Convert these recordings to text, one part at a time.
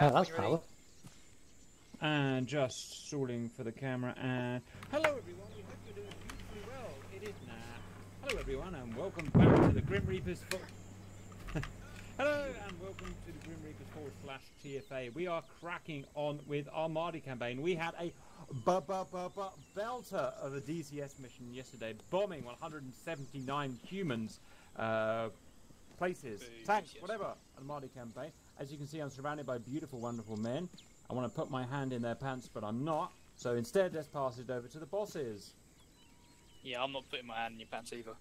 Oh, that's power. And just stalling for the camera. And hello, everyone. We hope you're doing beautifully well. It is nah. Hello, everyone, and welcome back to the Grim Reapers. For... hello, and welcome to the Grim Reapers forward slash TFA. We are cracking on with our Mahdi campaign. We had a bu- bu- bu- bu- belter of a DCS mission yesterday, bombing 179 humans. Uh, places, tanks, whatever, on the Mahdi campaign. As you can see, I'm surrounded by beautiful, wonderful men. I want to put my hand in their pants, but I'm not. So instead, let's pass it over to the bosses. Yeah, I'm not putting my hand in your pants either.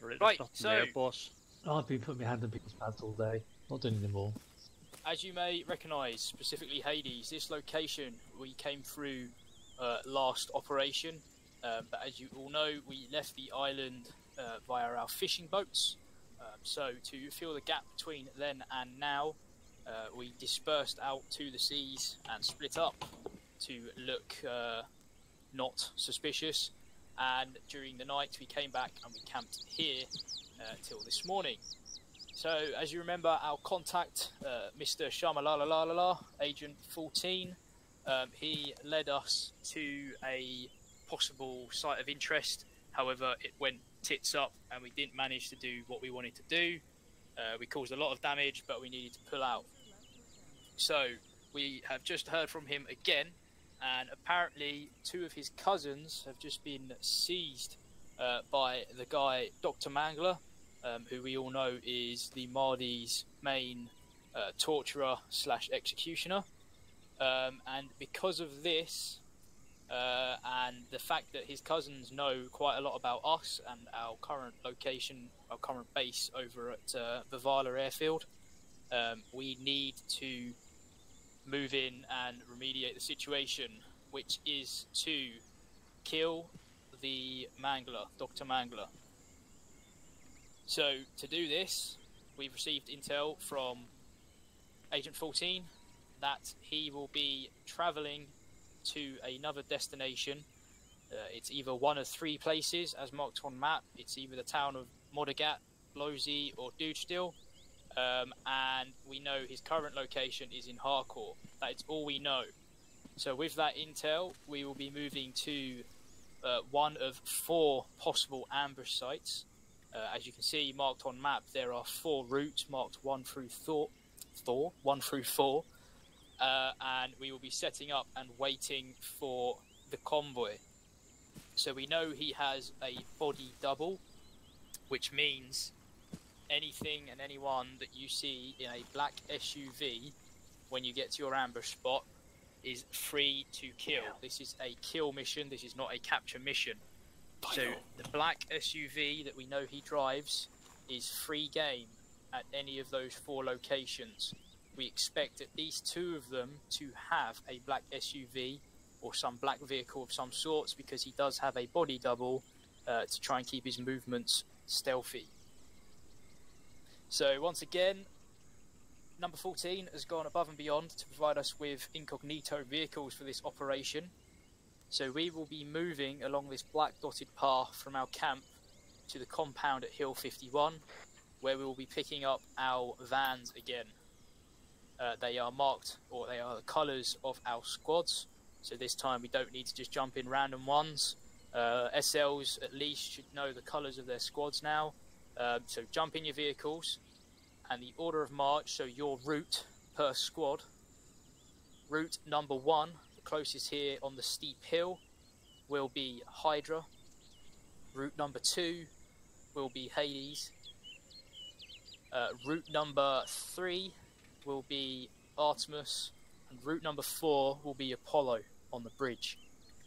Right, Right, so- there, boss. I've been putting my hand in people's pants all day. Not doing it anymore. As you may recognise, specifically Hades, this location we came through uh, last operation. Um, but as you all know, we left the island uh, via our fishing boats. So to fill the gap between then and now, uh, we dispersed out to the seas and split up to look uh, not suspicious. And during the night, we came back and we camped here uh, till this morning. So, as you remember, our contact, uh, Mr. Shamalalalala, Agent 14, um, he led us to a possible site of interest. However, it went tits up and we didn't manage to do what we wanted to do. Uh, we caused a lot of damage, but we needed to pull out. So, we have just heard from him again, and apparently, two of his cousins have just been seized uh, by the guy, Dr. Mangler um, who we all know is the Mahdi's main uh, torturer slash executioner. Um, and because of this, uh, and the fact that his cousins know quite a lot about us and our current location, our current base over at uh, Vivala Airfield, um, we need to move in and remediate the situation, which is to kill the Mangler, Dr. Mangler. So to do this, we've received intel from Agent 14 that he will be travelling to another destination. Uh, it's either one of three places as marked on map. It's either the town of Moddergat, Blozy, or Doodstil. Um, and we know his current location is in Harcourt. That is all we know. So with that intel, we will be moving to uh, one of four possible ambush sites. Uh, as you can see, marked on map, there are four routes marked one through Thor, one through four, uh, and we will be setting up and waiting for the convoy. So we know he has a body double, which means anything and anyone that you see in a black SUV when you get to your ambush spot is free to kill. This is a kill mission. This is not a capture mission. So the black SUV that we know he drives is free game at any of those four locations. We expect at least two of them to have a black SUV or some black vehicle of some sorts because he does have a body double uh, to try and keep his movements stealthy. So once again, number 14 has gone above and beyond to provide us with incognito vehicles for this operation. So we will be moving along this black dotted path from our camp to the compound at Hill 51, where we will be picking up our vans again. Uh, they are marked, or they are the colours of our squads. So this time we don't need to just jump in random ones. Uh, SLs at least should know the colours of their squads now. Um, so jump in your vehicles, and the order of march. So your route per squad. Route number one the closest here on the steep hill will be Hydra. Route number two will be Hades. Uh, route number three will be Artemis. And route number four will be Apollo on the bridge.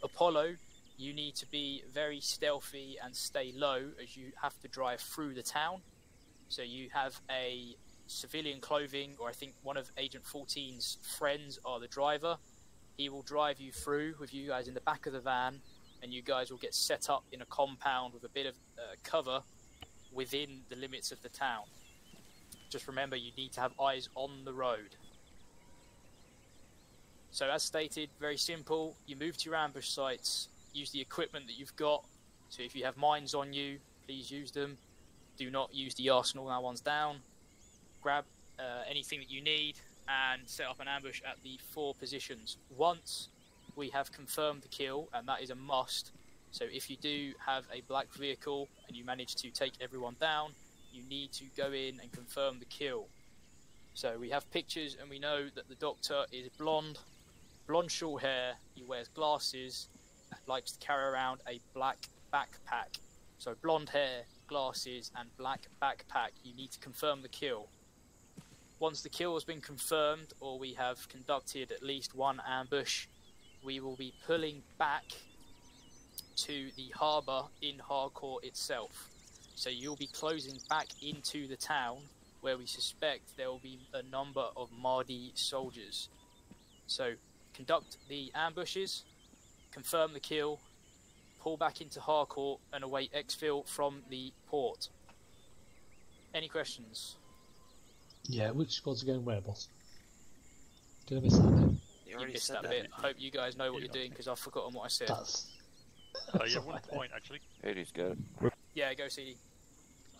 Apollo, you need to be very stealthy and stay low as you have to drive through the town. So you have a civilian clothing, or I think one of Agent 14's friends are the driver. He will drive you through with you guys in the back of the van, and you guys will get set up in a compound with a bit of uh, cover within the limits of the town. Just remember, you need to have eyes on the road. So, as stated, very simple. You move to your ambush sites, use the equipment that you've got. So, if you have mines on you, please use them. Do not use the arsenal now one's down. Grab uh, anything that you need, and set up an ambush at the four positions. Once we have confirmed the kill, and that is a must. So if you do have a black vehicle and you manage to take everyone down, you need to go in and confirm the kill. So we have pictures, and we know that the doctor is blonde, blonde short hair. He wears glasses, likes to carry around a black backpack. So blonde hair, glasses, and black backpack. You need to confirm the kill. Once the kill has been confirmed, or we have conducted at least one ambush, we will be pulling back to the harbour in Harcourt itself. So you'll be closing back into the town where we suspect there will be a number of Mahdi soldiers. So conduct the ambushes, confirm the kill, pull back into Harcourt and await exfil from the port. Any questions? Yeah, which squads are going where, boss? Did I miss that bit? You You missed that that. bit. I hope you guys know what Yeah. you're doing because I've forgotten what I said. That's. Uh, that's yeah, one point actually. Hades got it. Yeah, go CD.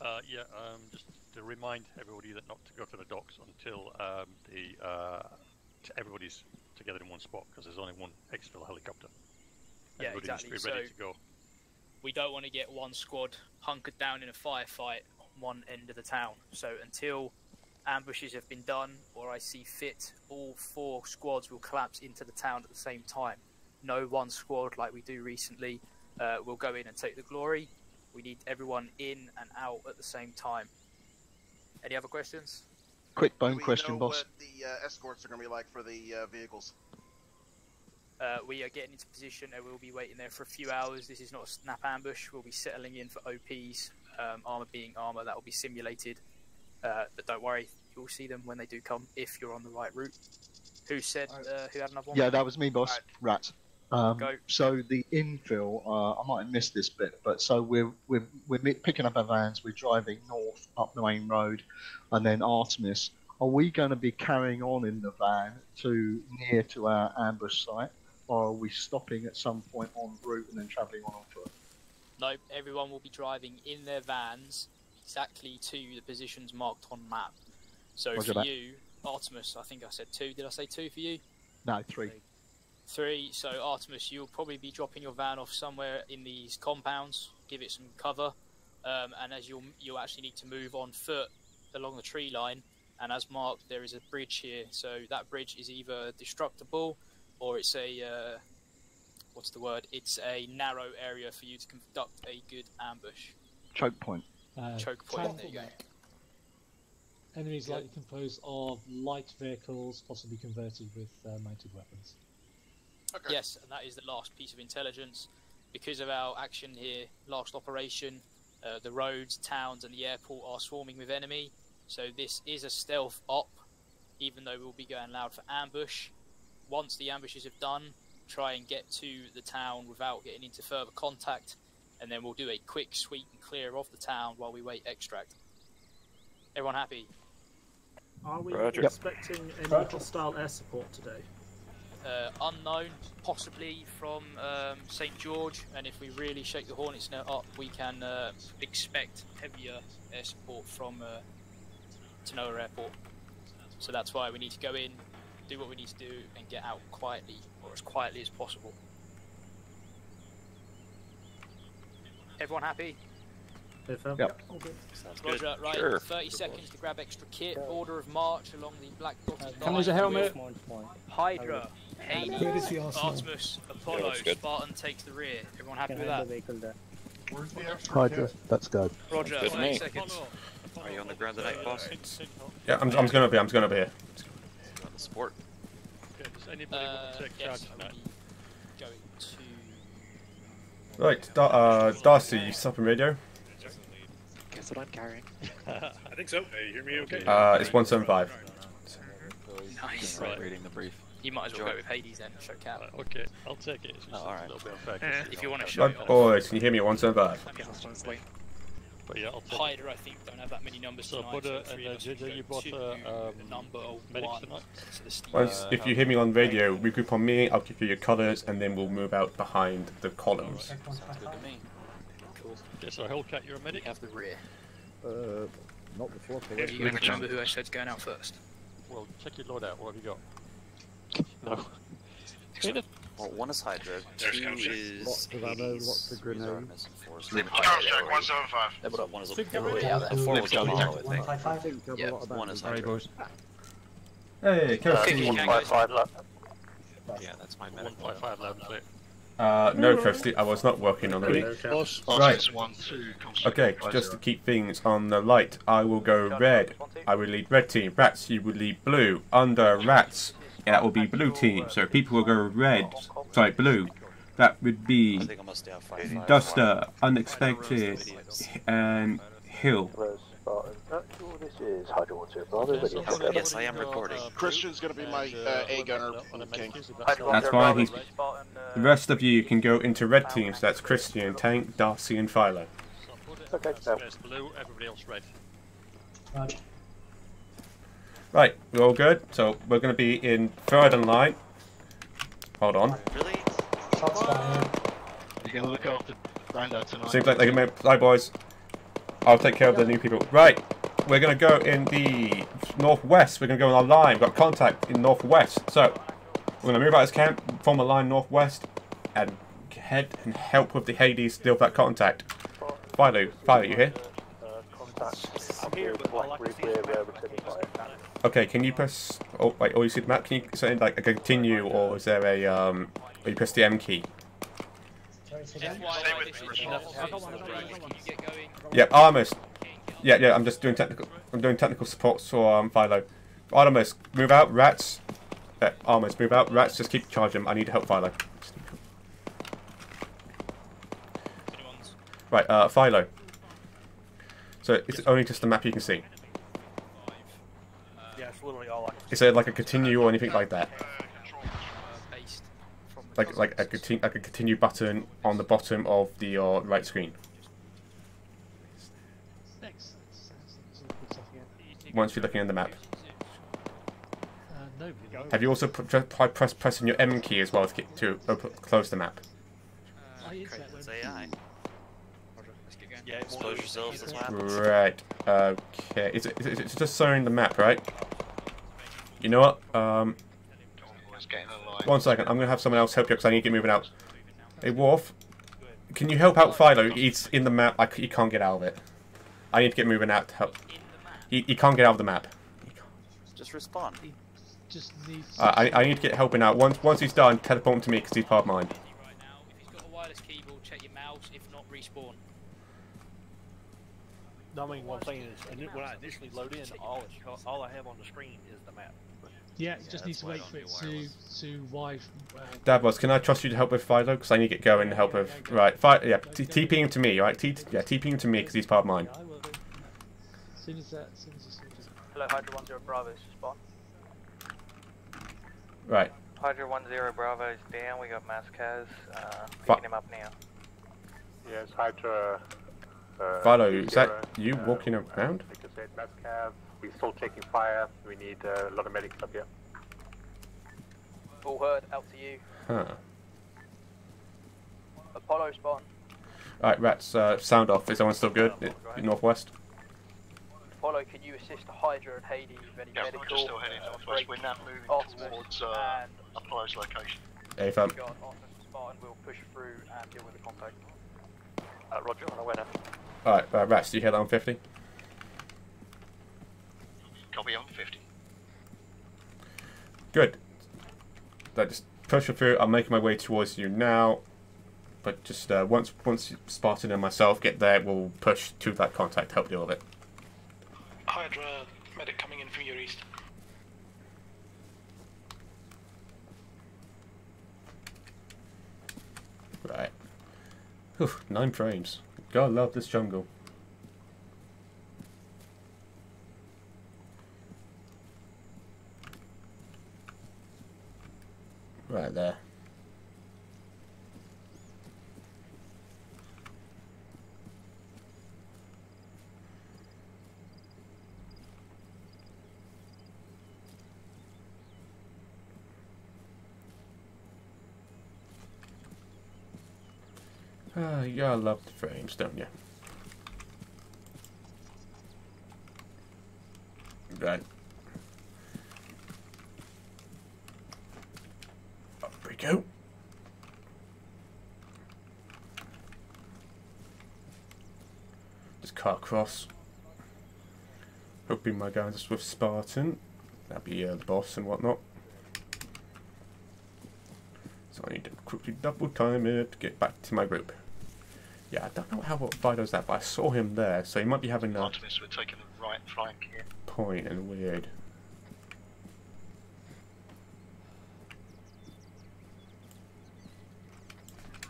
Uh, yeah, um, just to remind everybody that not to go to the docks until um, the uh, t- everybody's together in one spot because there's only one exfil helicopter. Yeah, Everybody exactly. needs to be ready So- to go. we don't want to get one squad hunkered down in a firefight on one end of the town. So until ambushes have been done or I see fit, all four squads will collapse into the town at the same time. No one squad, like we do recently, uh, will go in and take the glory. We need everyone in and out at the same time. Any other questions? Quick Do bone we question, know boss. what the uh, escorts are going to be like for the uh, vehicles? Uh, we are getting into position and we'll be waiting there for a few hours. This is not a snap ambush. We'll be settling in for OPs, um, armor being armor. That will be simulated. Uh, but don't worry, you'll see them when they do come if you're on the right route. Who said uh, who had another one? Yeah, that was me, boss. Alright. Rat. Um, so the infill, uh, I might have missed this bit, but so we're we're we're picking up our vans. We're driving north up the main road, and then Artemis. Are we going to be carrying on in the van to near to our ambush site, or are we stopping at some point on route and then travelling on it? No, everyone will be driving in their vans exactly to the positions marked on map. So Roger for that. you, Artemis, I think I said two. Did I say two for you? No, three. Three. So Artemis, you'll probably be dropping your van off somewhere in these compounds. Give it some cover, um, and as you'll you'll actually need to move on foot along the tree line. And as marked, there is a bridge here. So that bridge is either destructible, or it's a uh, what's the word? It's a narrow area for you to conduct a good ambush. Choke point. Uh, Choke point. There you go. Enemies Good. likely composed of light vehicles, possibly converted with uh, mounted weapons. Okay. Yes, and that is the last piece of intelligence. Because of our action here, last operation, uh, the roads, towns, and the airport are swarming with enemy. So this is a stealth op, even though we'll be going loud for ambush. Once the ambushes have done, try and get to the town without getting into further contact, and then we'll do a quick sweep and clear of the town while we wait extract. Everyone happy? Are we Roger. expecting any hostile air support today? Uh, unknown, possibly from um, St George, and if we really shake the Hornets net up, we can uh, expect heavier air support from uh, Tanoa Airport. So that's why we need to go in, do what we need to do, and get out quietly, or as quietly as possible. Everyone happy? Confirm? Yep. Sounds good. Roger, right, Sure. 30 seconds to grab extra kit, order of march along the black dotted Come line. as a helmet. Hydra, Hades, Courtesy Arsenal. Artemis, Apollo, looks good. Spartan takes the rear. Everyone happy with that? have the vehicle there? Where's the extra Hydra. kit? Let's go. Roger, Good to 30 me. seconds. Are you on the ground tonight, boss? Yeah, I'm, I'm just gonna be. I'm just gonna be here. On the sport. Okay, does anybody Uh, want to take yes, charge I of will that? be going to. Right, Dar- uh, Darcy, you stop on radio. Guess what I'm carrying? I think so. Hey, you hear me okay? Uh, it's one seven five. Nice. Right. Right. Reading the brief. You might as well Enjoy. go with Hades then, show cap. Right, okay, I'll take it. It's just Oh, alright. a little bit of practice. If you want to show it Right, off. boys, can you hear me at one seven five? Okay, I'll translate. But yeah, I'll take it. Hydra, I think, don't have that many numbers So, tonight. Buddha so three and, of uh, us will JJ, go you both, to uh, um, the number of medics one. tonight? So the Steve- Once, Uh, if you hear me on radio, regroup on me. I'll give you your colours, and then we'll move out behind the columns. Sounds good to me. Cool. Okay, so Hellcat, you're a We medic. have the rear. Uh, Not before Do you remember who I said's going out first? Well, check your loadout. What have you got? No. Well, one is Hydra, There's two is Lots of ammo, lots of grenades. Artemis, and four is Leave it Leviathan. Charles check 175. Leveled up, one is a Think four, everybody out and there. four was Leveled I think. I think Yeah, a lot of one is ammo. Sorry, boys. Hey, Kirsty. One five five Yeah, that's my One medic. five five eleven clear. Uh, no, Kirsty, I was not working on the lead. Right. Artemis 1 2. Okay, just to keep things on the light, I will go red. I will lead red team. Rats, you will lead blue. Under rats, that will be blue team. So people will go red. Sorry, blue. That would be think I must have five five. Duster, Unexpected, and Hill. Yes, I am recording. Christian's gonna be my uh, A gunner. King. That's fine. He's, the rest of you can go into red teams. That's Christian, Tank, Darcy, and Philo. Okay. There's blue, everybody else red. Right, we're all good. So we're going to be in third in line. Hold on. Really? You're going to look after Grandad tonight. Seems like they can make. Hi, boys. I'll take care of the new people. Right, we're going to go in the northwest. We're going to go in our line. We've got contact in northwest. So we're going to move out of this camp, form a line northwest, and head and help with the Hades deal with that contact. Philo, Philo, you here? I'm here, but all I can see is Okay, can you press? Oh, wait. Oh, you see the map? Can you say like a continue, or is there a um? Or you press the M key? Get going? Yeah. Yeah, yeah. I'm just doing technical. I'm doing technical support for um Philo. Artemis, move out. Rats. Uh, Artemis, move out. Rats, just keep charging. I need to help, Philo. Right, uh, Philo. So it's only just the map you can see. Yeah, it's literally all I can Is there like a continue or anything like that? based from the Like like a continue like a continue button on the bottom of the uh, right screen. Once you're looking at the map. Have you also pr- press pressing your M key as well to get to open, close the map? I internet It's went- AI. Let's get going. Yeah, Expose yourselves, that's what. Right. Okay. It's, it's, it's just showing the map, right? You know what? Um, Let's get in a line. one second. I'm gonna have someone else help you because I need to get moving out. Hey, Worf, can you help out Philo? He's in the map. I c he can't get out of it. I need to get moving out to help. In the map. He, he can't get out of the map. Just respond. Just needs. Uh, I, I need to get helping out. Once once he's done, teleport him to me because he's part of mine. If he's got a wireless keyboard, check your mouse. If not, respawn. No, I mean, what I'm saying is, when I initially load in, all, all I have on the screen is the map. Yeah, just need to wait for it to to wife. Uh, Davos, can I trust you to help with Philo? Because I need to get going and help with. Right, Phi- yeah, t- TP him to me, right? T- yeah, TP him to me because he's part of mine. yeah, I will do. As soon as that, as soon as it's sorted. Hello, Hydra 10 Bravo, spawn. Right. Hydra 10 Bravo is down, we got Mascaz, uh, Fi- picking him up now. Yes, Hydra. Uh, Philo, is that you uh, walking around? Like I said, Mascav, we're still taking fire. We need uh, a lot of medics up here. All heard, out to you. Huh. Apollo spawn. Right, rats, uh, sound off. Is everyone still good? I- Northwest? Apollo, can you assist Hydra and Hades with any Yeah, medical? we're just still heading uh, northwest. We're now moving Optimus towards uh, and Apollo's location. Hey, fam. God, Optimus and Spartan will push through and deal with the contact. Uh, Roger, on a winner. Alright, uh, rats, do you hear that on 50? Copy on 50. Good. That just push it through. I'm making my way towards you now. But just uh, once once Spartan and myself get there, we'll push to that contact, help deal with it. Hydra medic coming in from your east. Right. Whew, nine frames. God love this jungle. Right there. Ah, you gotta love the frames, don't you? Right. Up we go. Just cut across. Hoping my guys is with Spartan. That'd be uh, the boss and whatnot. So I need to quickly double time it to get back to my group. Yeah, I don't know how Vido's that, but I saw him there, so he might be having a Artemis, we're taking the right flank here. point and weird.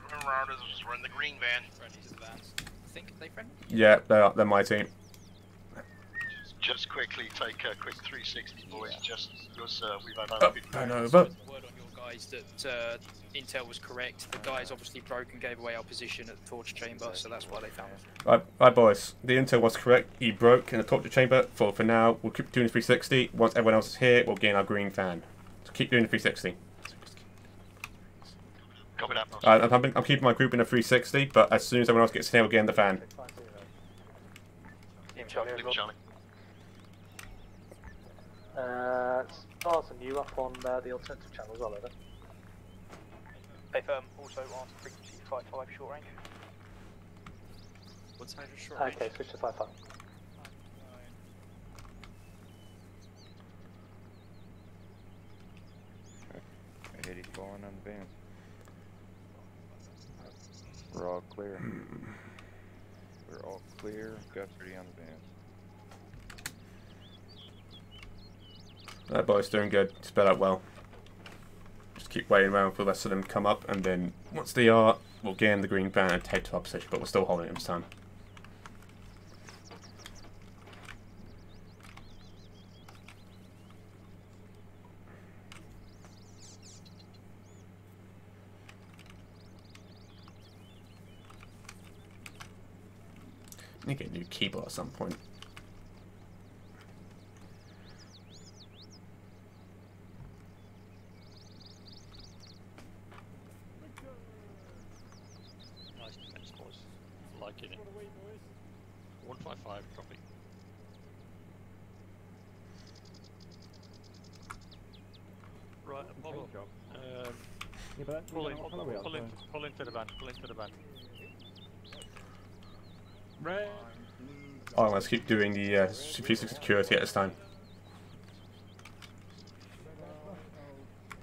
Remember, Artemis, we're in the green van. Friendly's advanced. I think they friendly. Yeah, they're, they're my team. Just quickly take a quick 360, boys, just because uh, we've had Up other people. and over. Word on your guys that uh, Intel was correct. The guys obviously broke and gave away our position at the torch chamber, so that's why they found us. Right, right, boys. The intel was correct. He broke in the torture chamber. For for now, we'll keep doing the 360. Once everyone else is here, we'll gain our green fan. So keep doing the 360. Copy that, boss. Uh, I'm, I'm keeping my group in a 360, but as soon as everyone else gets here, we'll gain the fan. Team Charlie Team. Charlie. Uh, Stars and you up on uh, the alternative channel as well, over. Hey firm, um, also on frequency 55 short range. What's Hydra short range? Okay, switch to 5 5. Eddie's falling on the van. We're all clear. We're all clear. Guthrie on the van. That boy's doing good. Sped up well. Keep waiting around for the rest of them to come up, and then once they are, we'll gain the green van and head to our position, but we're still holding it this time. I need to get a new keyboard at some point. Nice defense, boys. Liking it. 155, copy. Right, Apollo. Um, Yeah, but pull, in, pull, Holloway pull, in, outside. pull into the van, pull into the van. Red. Oh, let's keep doing the uh, physical security at this time.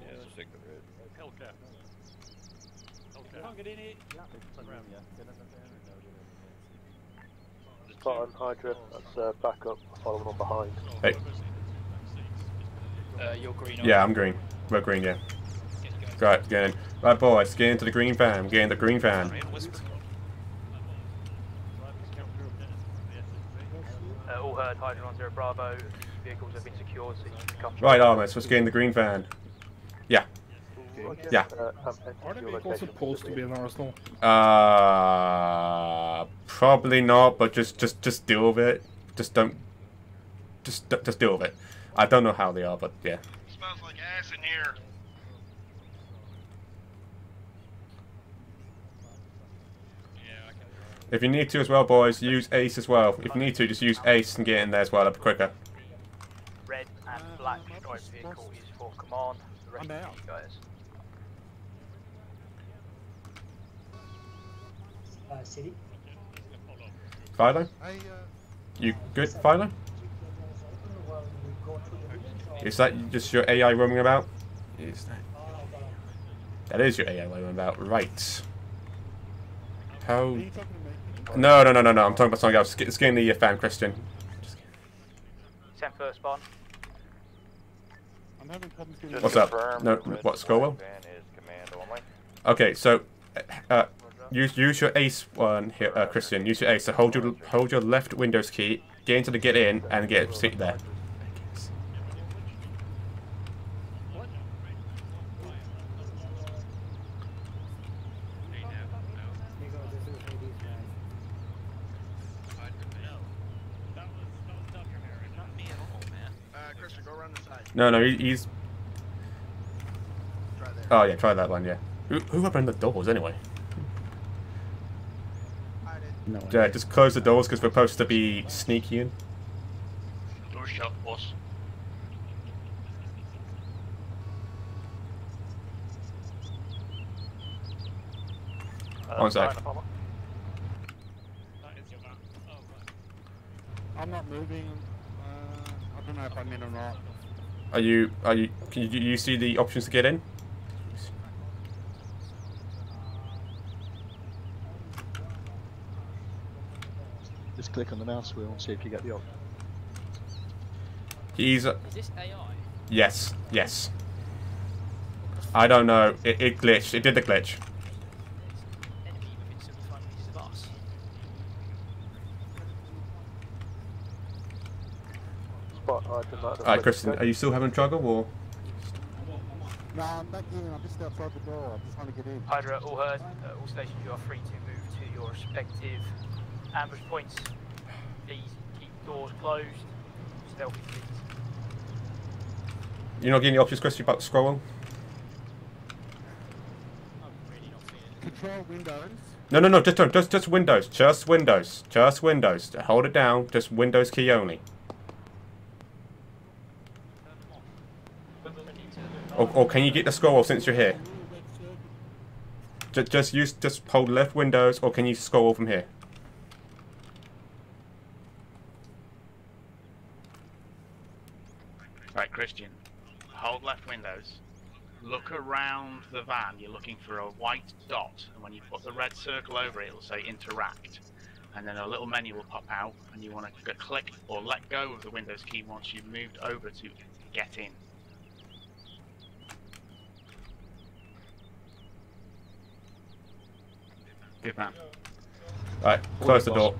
Yeah, let's take the red. Hellcat. Hellcat. Can't get in it. Spartan, Hydra, that's uh, back up, following on behind. Hey, Uh, you're green. yeah, I'm green. We're green, yeah. Right, get in. Right, boys, get into the green van. Get in the green van. Uh, all heard, Hydra on zero Bravo. Vehicles have been secured, so you can come. Right, Armis, let's get in the green van. Yeah. Yeah. Are the vehicles supposed to be in Arsenal? Uh, probably not, but just, just, just deal with it. Just don't, just, just deal with it. I don't know how they are, but yeah. Smells like ass in here. If you need to as well, boys, use Ace as well. If you need to, just use Ace and get in there as well. That'll be quicker. Red and black striped vehicle is for command. The rest of you guys. Uh, city. Philo? You good, Philo? Is that just your AI roaming about? Is that? That is your AI roaming about, right? How? No, no, no, no, no. I'm talking about something else. It's getting the uh, fan Christian. 10 first spawn. I'm having problems getting Just What's up? No, what, Scoville? Van is command only. Okay, so uh, use use your ace one here, uh, Christian. Use your ace. So hold your hold your left Windows key, get into the get in, and get sit there. No, no, he, he's... Oh, yeah, try that one, yeah. Who, who opened the doors, anyway? No yeah, just close the doors, because we're supposed to be sneaky in. Door shut, boss. Uh, One sec. I'm not moving. Uh, I don't know if I'm in or not. Are you? Are you? Can you, do you see the options to get in? Just click on the mouse wheel and see if you get the option. He's. Is this AI? Yes. Yes. I don't know. It, it glitched. It did the glitch. Enemy within 75 meters of us. Spot item at the Alright, Kristen, are you still having trouble or? No, I'm back in. I'm just outside the door. I'm just trying to get in. Hydra, all heard. Uh, all stations, you are free to move to your respective ambush points. Please keep doors closed. Stealthy, please. You're not getting the options, Chris? You about to scroll? Control Windows. No, no, no. Just, don't- just, just Windows. Just Windows. Just Windows. Hold it down. Just Windows key only. Or, or can you get the scroll since you're here? Just, just use, just hold left Windows, or can you scroll from here? Right, Christian. Hold left windows. Look around the van. You're looking for a white dot, and when you put the red circle over it, it'll say interact. And then a little menu will pop out, and you want to click or let go of the Windows key once you've moved over to get in. Good man. Right, close the door.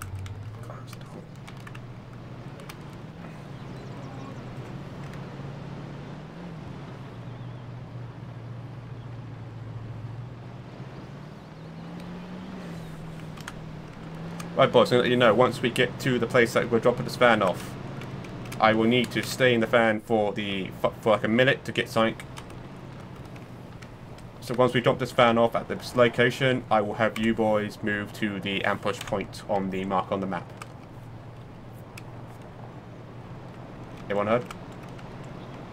Right, gonna let you know, once we get to the place that we're dropping this van off, I will need to stay in the van for the for, for like a minute to get something. So once we drop this van off at this location, I will have you boys move to the ambush point on the mark on the map. Anyone heard?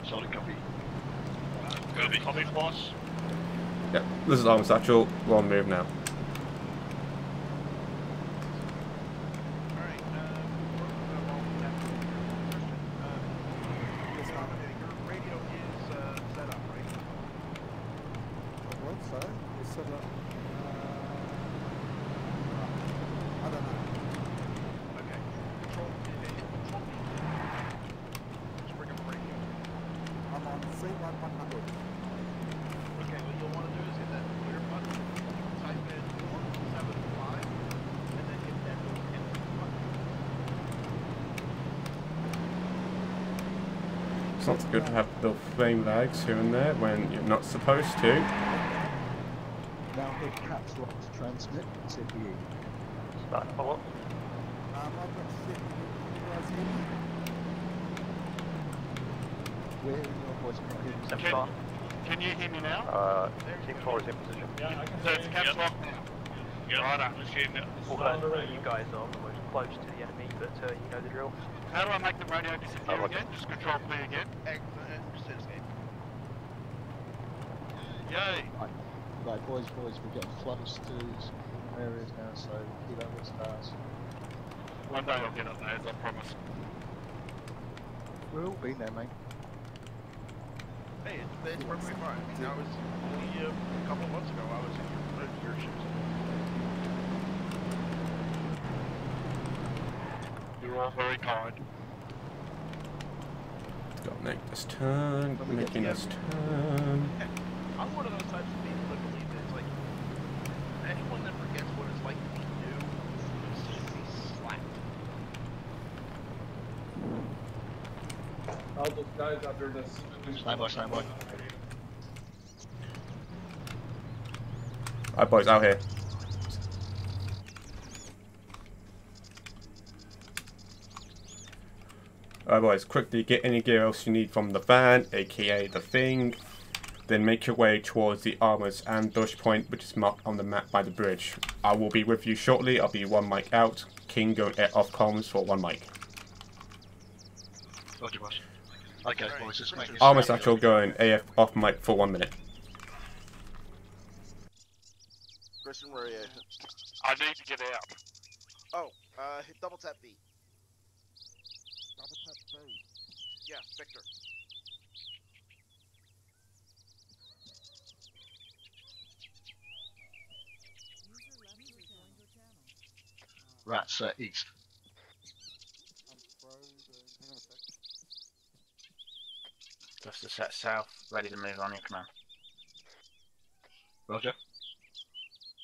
Solid copy. Good copy, boss. Yeah, this is Arm Satchel. We're on move now. What, sorry? It's set up. Uh, I don't know. Okay. Control. Control. Just bring up radio. I'm on C1100. Okay, what you'll want to do is hit that clear button, type in 175, and then hit that little enter button. It's not good to have the lags here and there when you're not supposed to. Now hit caps lock to transmit and see if we hear you. Start follow up. Um, I've got shit. You guys hear me? We're in your voice can you. Can, can you hear me now? Uh, team 4 is in position. So it's caps lock now. Right, I'm assuming. All heard. You guys are the most close to the enemy, but uh, you know the drill. How do I make the radio disappear Oh, again? Just control P again. Excellent. Just escape. Yay! Right. right, boys, boys, we're getting close to some areas now, so keep over the stars. One day I'll get up there, I promise. We've all been there, mate. Hey, it's, it's perfectly fine. I mean, I was only uh, a couple of months ago. I was in your, your shoes. You're all very kind. Gotta make this turn, making this turn. I'm one of those types of people that believe that it's like anyone that forgets what it's like to be new should be slapped. I'll just guys after this. Stand by, stand by. Alright, boys, out here. Alright, boys, quickly get any gear else you need from the van, aka the thing. Then make your way towards the armor's ambush point, which is marked on the map by the bridge. I will be with you shortly. I'll be one mic out. King going off comms for one mic. Roger, boss. Okay, boys, let's Armor satchel going AF off mic for one minute. Christian, where are you? I need to get out. Oh, uh, hit double tap B. Double tap B. Yeah, Victor. Rats uh, east. Just to set south, ready to move on your command. Roger.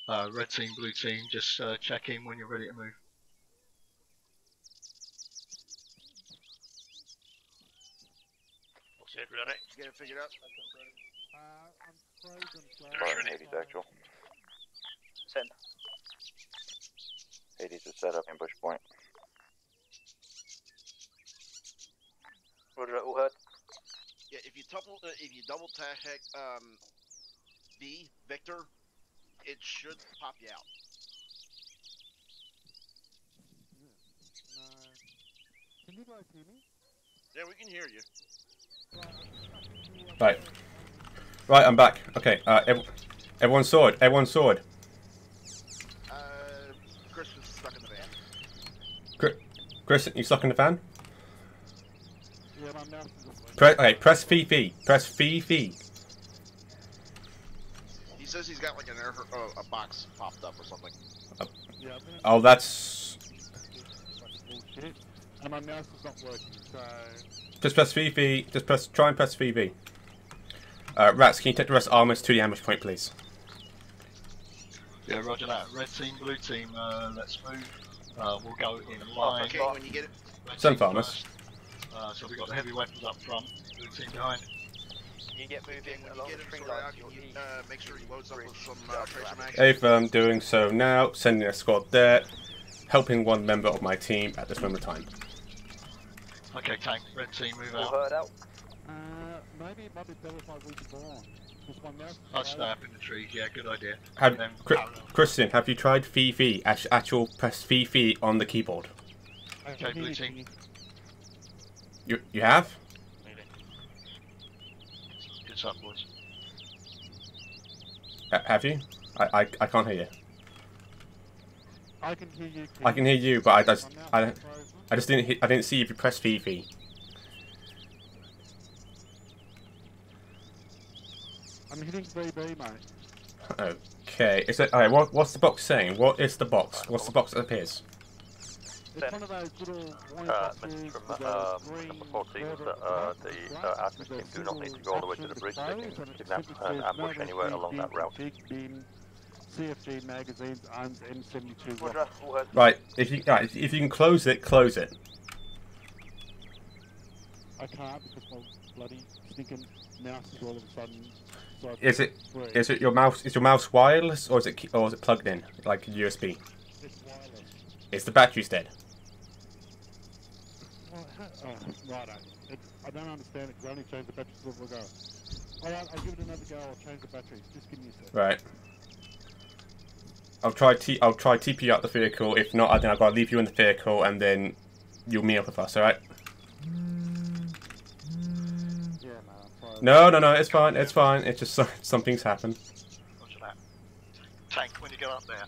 Uh, red team, blue team, just uh, check in when you're ready to move. What's it ready? Get it figured out. Uh, I'm frozen, so... Fire Hades actual. Send. Hades is set up ambush point. Roger, all heard. Yeah, if you double uh, if you double tap um B Victor, it should pop you out. No. Can you guys hear me? Yeah, we can hear you. Right. Right, I'm back. Okay, uh, ev everyone sword. Everyone sword. Uh, Christian's stuck in the van. Chris, Chris, you stuck in the fan? Yeah, my mouse is this way. Press, okay, press Fifi. Press Fifi. He says he's got like an air, oh, a box popped up or something. Yeah, I've Oh, that's... And my mouse is not working, so... Just press Fifi. Just press. Try and press Fifi. Uh, Rats, can you take the rest of armors to the ambush point, please? Yeah, roger that. Red team, blue team, uh, let's move. Uh, we'll go in line. Okay, when you get it. Red Sun farmers. first. Uh, so we've got the heavy weapons up front, blue team behind. You get moving When along you the get tree him sorted out, You'll you uh, make sure he loads up with some uh, tracer mags? Affirm doing so now. Sending a squad there. Helping one member of my team at this moment of time. Okay, tank, red team, move all out. heard out. Uh, maybe it might be better if I respawn. Because my mouse is I'll slow. stay up in the tree, yeah, good idea. Have, then Chri- Christian, have you tried Fifi? Act- Actual press Fifi on the keyboard. Okay, blue team. Can you- You you have? Good up, boys. Uh, have you? I, I I can't hear you. I can hear you. I can hear you, but I just I, is frozen. I just didn't I didn't see if you pressed Fifi. I'm hitting VB, mate. Okay. Is it? Alright. What what's the box saying? What is the box? What's the box that appears? It's one of those little warning Uh, boxes from with a um, number 14 is that uh, the the uh, front Atlas with team a do not need to go all the way to the bridge. They can kidnap and ambush anywhere along that route. CFG magazines, arms M72 Roger, rocket. all heard. Right. If you right, if, if you can close it, close it. I can't because my bloody stinking mouse is all of a sudden. So Is it free. is it your mouse? Is your mouse wireless or is it or is it plugged in like USB? It's wireless. Is the battery's dead? Well, oh, righto. It, I don't understand it because I only changed the batteries a little ago. Alright, I'll give it another go. I'll change the batteries. Just give me a sec. Right. I'll try t I'll try TP out the vehicle. If not, I then I've got to leave you in the vehicle and then you'll meet up with us. All right? Yeah, man, No, no, no. It's fine. It's fine. It's just something's happened. Roger that. Tank, when you go up there,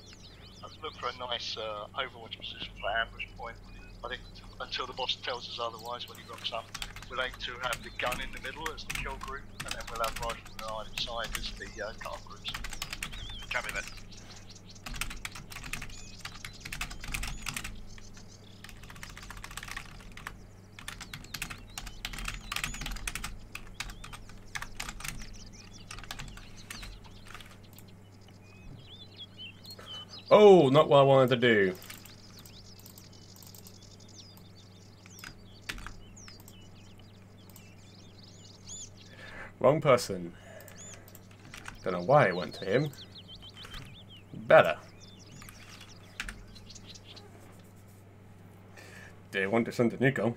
look for a nice uh, overwatch position for ambush point. I think until the boss tells us otherwise when he rocks up, we'll aim to have the gun in the middle as the kill group, and then we'll have rifle on either side as the uh, cut-off groups. Copy that. Oh, not what I wanted to do. Wrong person. Don't know why it went to him. Better. They want to send to Nico.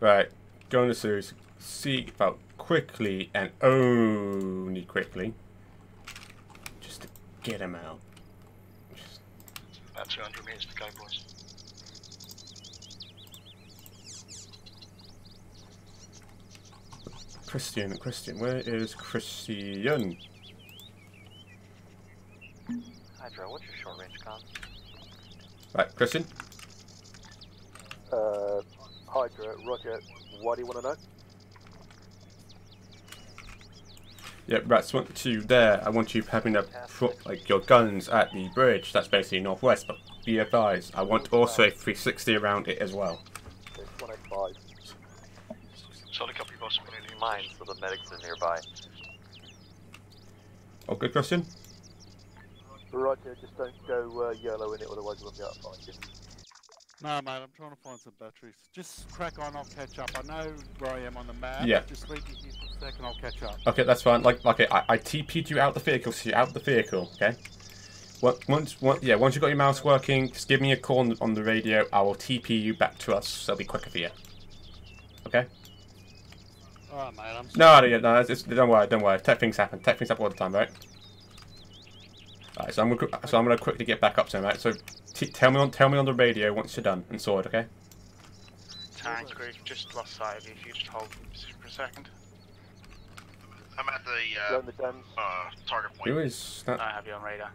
Right, going to series. See about quickly and only quickly. Just to get him out. Just About 200 metres to go, boys. Christian, Christian, where is Christian? Hydra, what's your short range comms? Right, Christian? Uh, Hydra, roger, what do you want to know? Yep, yeah, Rats, want you there. I want you having a like your guns at the bridge. That's basically northwest, but be advised, I want also a 360 around it as well. Mine, so the medics are nearby. Oh, good question. Roger, just don't go uh, yellow in it, otherwise we'll be able to find you. No, mate, I'm trying to find some batteries. Just crack on, I'll catch up. I know where I am on the map. Yeah. Just leave me here for a second, I'll catch up. Okay, that's fine. Like, like I, I TP'd you out the vehicle, so you're out the vehicle, okay? Once, once, once, yeah, once you've got your mouse working, just give me a call on the, on the radio. I will TP you back to us. So it'll be quicker for you. Okay? Alright, mate, I'm No, no, no, it's, it's, don't worry, don't worry. Tech things happen. Tech things happen all the time, right? Alright, so I'm gonna, so I'm gonna quickly get back up to him, right? So t tell me on, tell me on the radio once you're done and sorted, okay? Tank group just lost sight of you. If you just hold for a second. I'm at the Go in the uh, target point. Who is that? I have you on radar.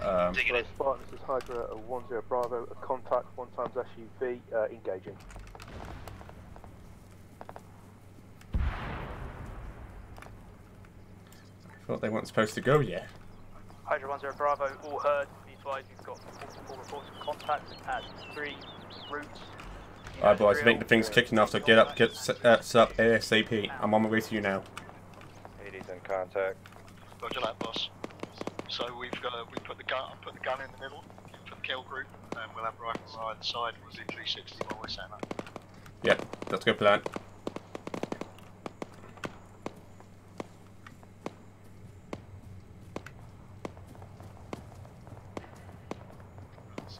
Um, Hello, Spartan, this is Hydra, 10 Bravo, a contact, 1 times SUV, uh, engaging. thought they weren't supposed to go yet. Hydra 10 Bravo, all heard. Be advised we've got multiple reports of contact at three routes. Alright, boys, I think the thing's kicking off, so get up, get set, uh, set up ASAP. I'm on my way to you now. 80's in contact. Roger that, boss. So we've got we put the gun put the gun in the middle for the kill group, and we'll have rifles on either side. We'll do 360 while we're setting up. Yeah, that's a good plan.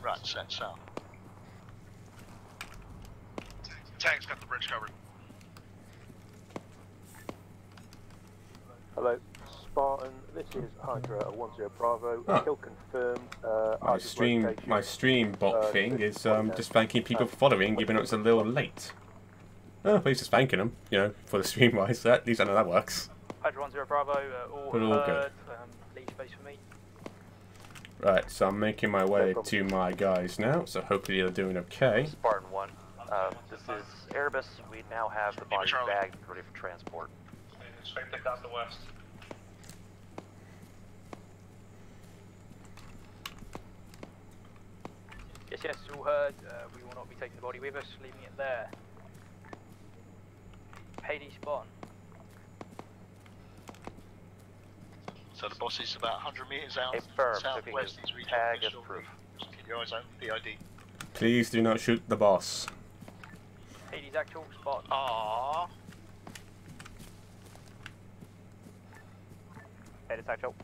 Right, set south. Tank's got the bridge covered. Hello, Spartan, this is Hydra, a 10 Bravo, Ah. kill confirmed, uh, My stream, location. my stream bot Uh, thing is um, just thanking people for following, even though it's a little late. Oh, please just thanking them, you know, for the stream wise. That, at least I know that works. Hydra 10 Bravo, uh, all But all good. Um, leave space for me. Right, so I'm making my way to my guys now, so hopefully they're doing okay. Spartan 1, uh, this is Erebus. We now have the body Charlie. bagged ready for transport. Expect it down the west. Yes, yes, all heard. Uh, we will not be taking the body with us, leaving it there. Hades spawn. So the boss is about 100 metres out Affirm, southwest. taking He's tag reaching as proof. Just keep your eyes open. PID. Please do not shoot the boss. Hades actual spot. Aww. Hades actual.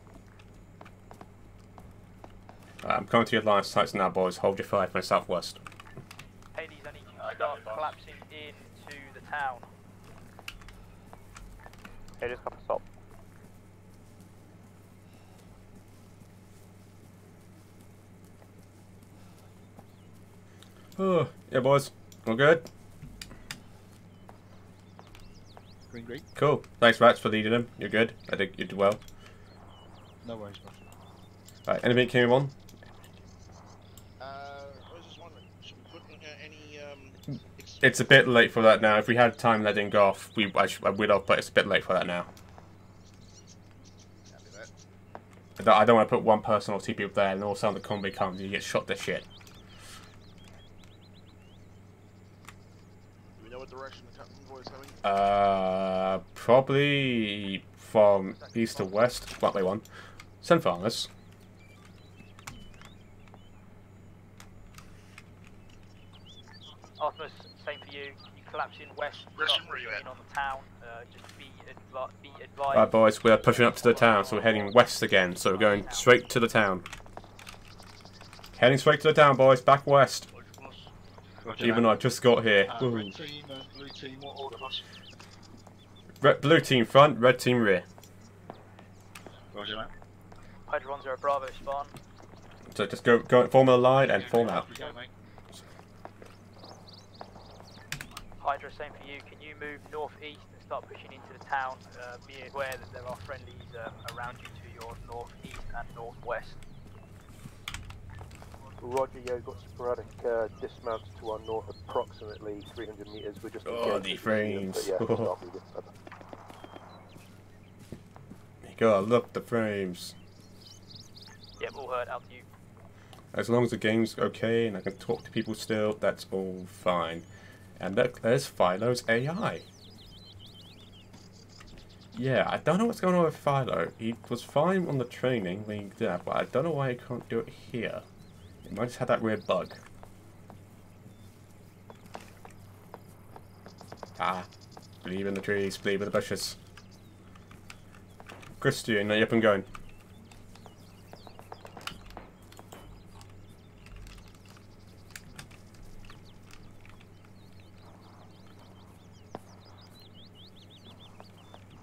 Right, I'm coming to your line of sights now, boys. Hold your fire from the southwest. Hades, I need you to start collapsing into the town. Hades, come stop. Oh, yeah, boys. All good? Green, green. Cool. Thanks, Rats, for leading them. You're good. I think you did well. No worries, bro. Right, anything came on? Uh, I was just wondering, should we put uh, any, um, It's a bit late for that now. If we had time letting go off, we I, sh- I would have, but it's a bit late for that now. I don't, I don't want to put one person or two people there, and all of a sudden the combi comes and you get shot to shit. do we know what direction the convoy is heading? Uh, probably from east to west. What way one? Sun Farmers. Artemis, same for you. You west. Christian, where you at? in on the town. Uh, just be, advi- be advised. Right, boys, we're pushing up to the town, so we're heading west again. So we're going straight to the town. Heading straight to the town, boys. Back west. Even though I just got here. Uh, red team and blue team, what order, boss? Red, blue team front, red team rear. Roger that. Hydra 10 Bravo spawn. So just go, go form a line and form out. We go, mate. Hydra, same for you. Can you move northeast and start pushing into the town? Uh, be aware that there are friendlies um, around you to your northeast and northwest. Roger, yeah, we've got sporadic uh, dismounts to our north, approximately 300 metres. We're just Oh, engaged the frames. But yeah, start moving. You gotta love the frames. Yep, all heard. Out to you. As long as the game's okay and I can talk to people still, that's all fine. And look, there's Philo's AI. Yeah, I don't know what's going on with Philo. He was fine on the training when he did that, but I don't know why he can't do it here. He might just have that weird bug. Ah, believe in the trees, believe in the bushes. Christian, are you up and going?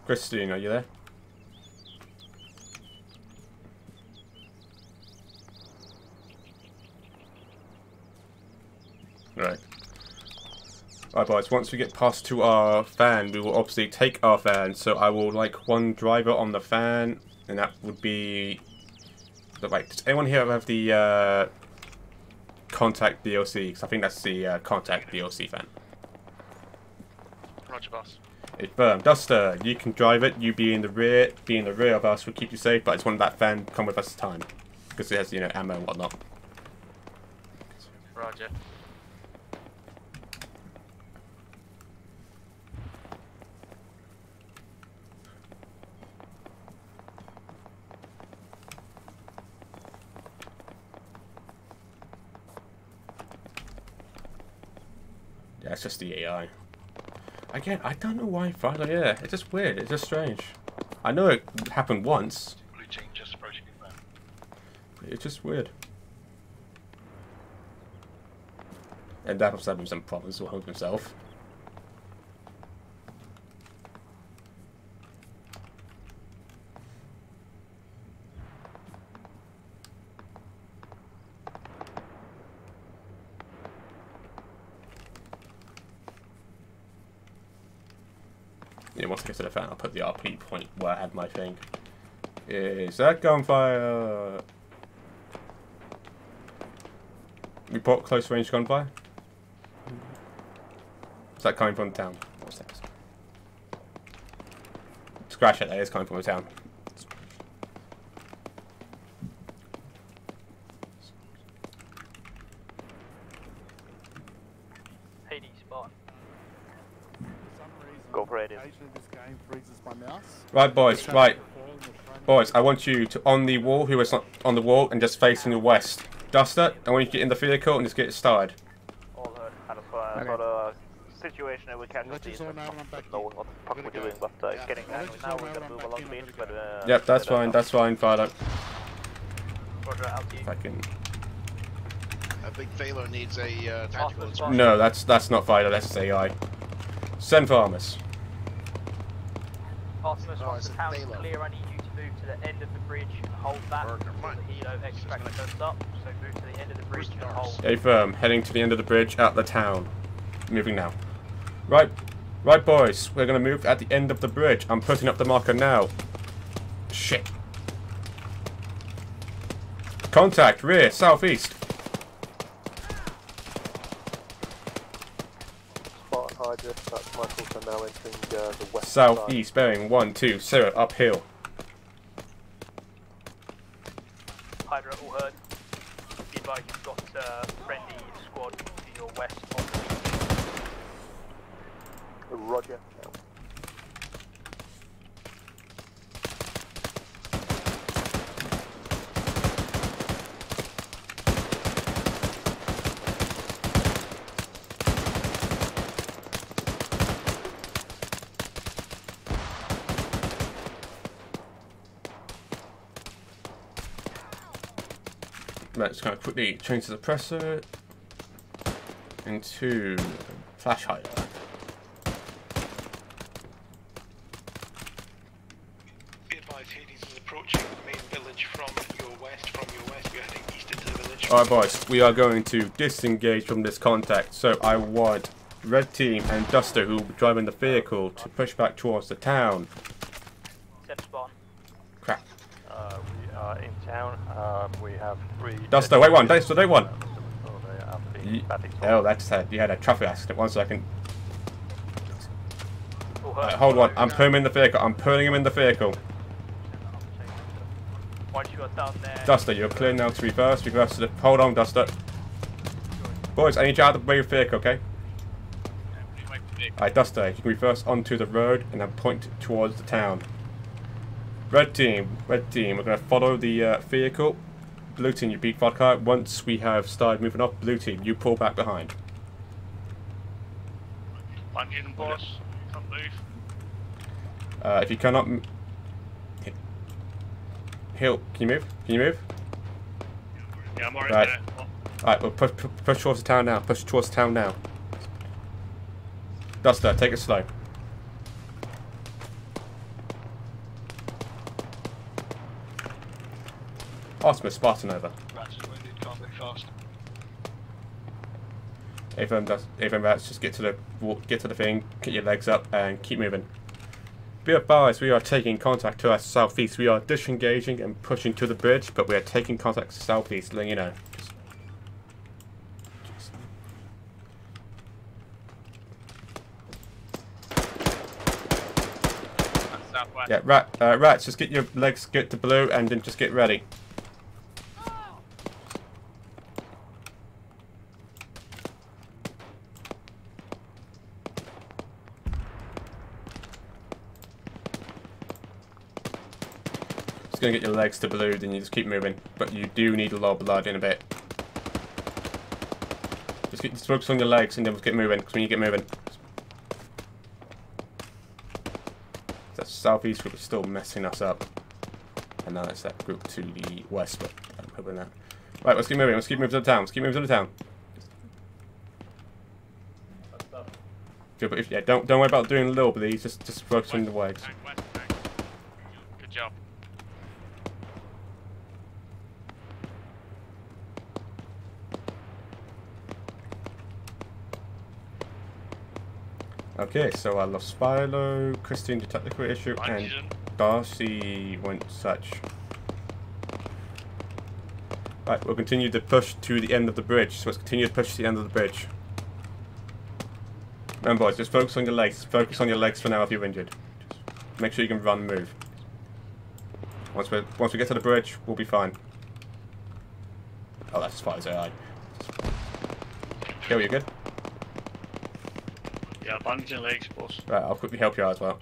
Christine, are you there? Right. Alright boys, once we get past to our fan, we will obviously take our fan, so I will like one driver on the fan, and that would be... Right, does anyone here have the uh, contact DLC? Because I think that's the uh, contact DLC fan. Roger, boss. It's firm. Duster, you can drive it. You be in the rear. Be in the rear of us will keep you safe. But I just want that fan come with us this time, because it has you know ammo and whatnot. Roger. Yeah, it's just the AI. Again, I don't know why Philo. Yeah, it's just weird. It's just strange. I know it happened once. Blue team just approaching you, man. but It's just weird. And that was having some problems with himself. Yeah, once I get to the fan, I'll put the RP point where I had my thing. Is that gunfire? Report close range gunfire. Is that coming from the town? What's that? Scratch it, that is coming from the town. Hades spot. Go for it. Occasionally this game freezes my mouse. Right, boys, right. Boys, I want you to, on the wall, who is not on the wall, and just facing the west. Duster, I want you to get in the vehicle and just get it started. All heard. Kind of uh, got a situation that we can't Let see know I'm back know what the fuck we're doing, but uh, it's getting I'll annoying now. We're gonna move along the in beach, but uh, Yep, that's fine, that's fine, Philo. Roger, out to you. If I can... Think Phalar needs a uh, tactical spot. No, that's that's not Philo, that's AI. Send farmers. Artemis, No, once the said town's Baylor. clear, I need you to move to the end of the bridge and hold back until the helo extract goes up. So move to the end of the bridge and hold. Stay firm, heading to the end of the bridge, at the town. Moving now. Right, right boys, we're gonna move at the end of the bridge. I'm putting up the marker now. Shit. Contact, rear, southeast. Spartan Hydra, that's Michael, so now entering uh, the west side. Southeast, bearing one, two, zero, uphill. Hydra, all heard. Be advised you've got uh, friendly squad to your west on the beach. Roger. Right, just gonna quickly change the suppressor into flash hider. Be advised, Hades is approaching the main village from your west. From your west, we're heading east into the village. Alright boys, we are going to disengage from this contact, so I want Red Team and Duster who will be driving the vehicle to push back towards the town. Set spawn. Crap. Uh, we are in town. Um, we Duster, wait one, Duster, wait one. So they have been Oh, that's had you had a traffic accident. One second. All Uh, hold on, I'm putting him in the vehicle. I'm putting him in the vehicle. Once you are done there, Duster, you're clear now to reverse. Reverse to the. Hold on, Duster. Boys, I need you out of the way of the vehicle, okay? Alright, Duster, you can reverse onto the road and then point towards the town. Red team, red team, we're going to follow the uh, vehicle. Blue team, you beat vodka. Once we have started moving off, blue team, you pull back behind. London boss, can't move. Uh, if you cannot. Hill, can you move? Can you move? Yeah, I'm already Right. there. Alright, well, push, push, push towards the town now. Push towards the town now. Duster, take it slow. Artemis, Spartan over. Wounded, can't move fast. Avon does. Avon rats, just get to the get to the thing, get your legs up, and keep moving. Be advised, we are taking contact to our southeast. We are disengaging and pushing to the bridge, but we are taking contact to southeast. Letting you know. Yeah, rat, uh, rats, just get your legs, get to blue, and then just get ready. Just gonna get your legs to blue, then you just keep moving. But you do need a lot of blood in a bit. Just get just focus on your legs and then just get moving. Because when you get moving, that southeast group is still messing us up. And now it's that group to the west, but I'm hoping that. Right, let's keep moving. Let's keep moving to the town. Let's keep moving to the town. Good, but if, yeah, don't don't worry about doing a little bleeds. Just just focus on the legs. Good job. Okay, so I lost Philo, Christine to technical issue, and. Darcy went such. Right, we'll continue to push to the end of the bridge. So let's continue to push to the end of the bridge. Remember, just focus on your legs. Focus on your legs for now if you're injured. Just make sure you can run and move. Once we once we get to the bridge, we'll be fine. Oh, that's as far as AI. Kill, you good? Bandage and legs, boss. Right, I'll quickly help you out as well.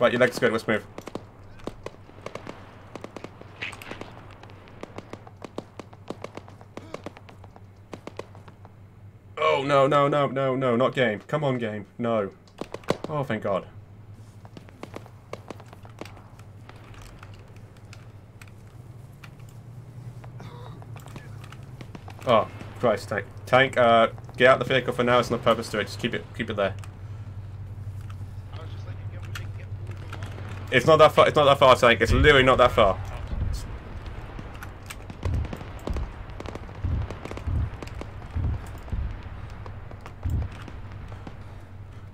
Right, your legs good, let's move. Oh, no, no, no, no, no, not game. Come on, game. No. Oh, thank God. Oh, Christ, tank. Tank, uh, get out the vehicle for now. It's no purpose to it. Just keep it, keep it there. It's not that far. It's not that far, tank. It's literally not that far.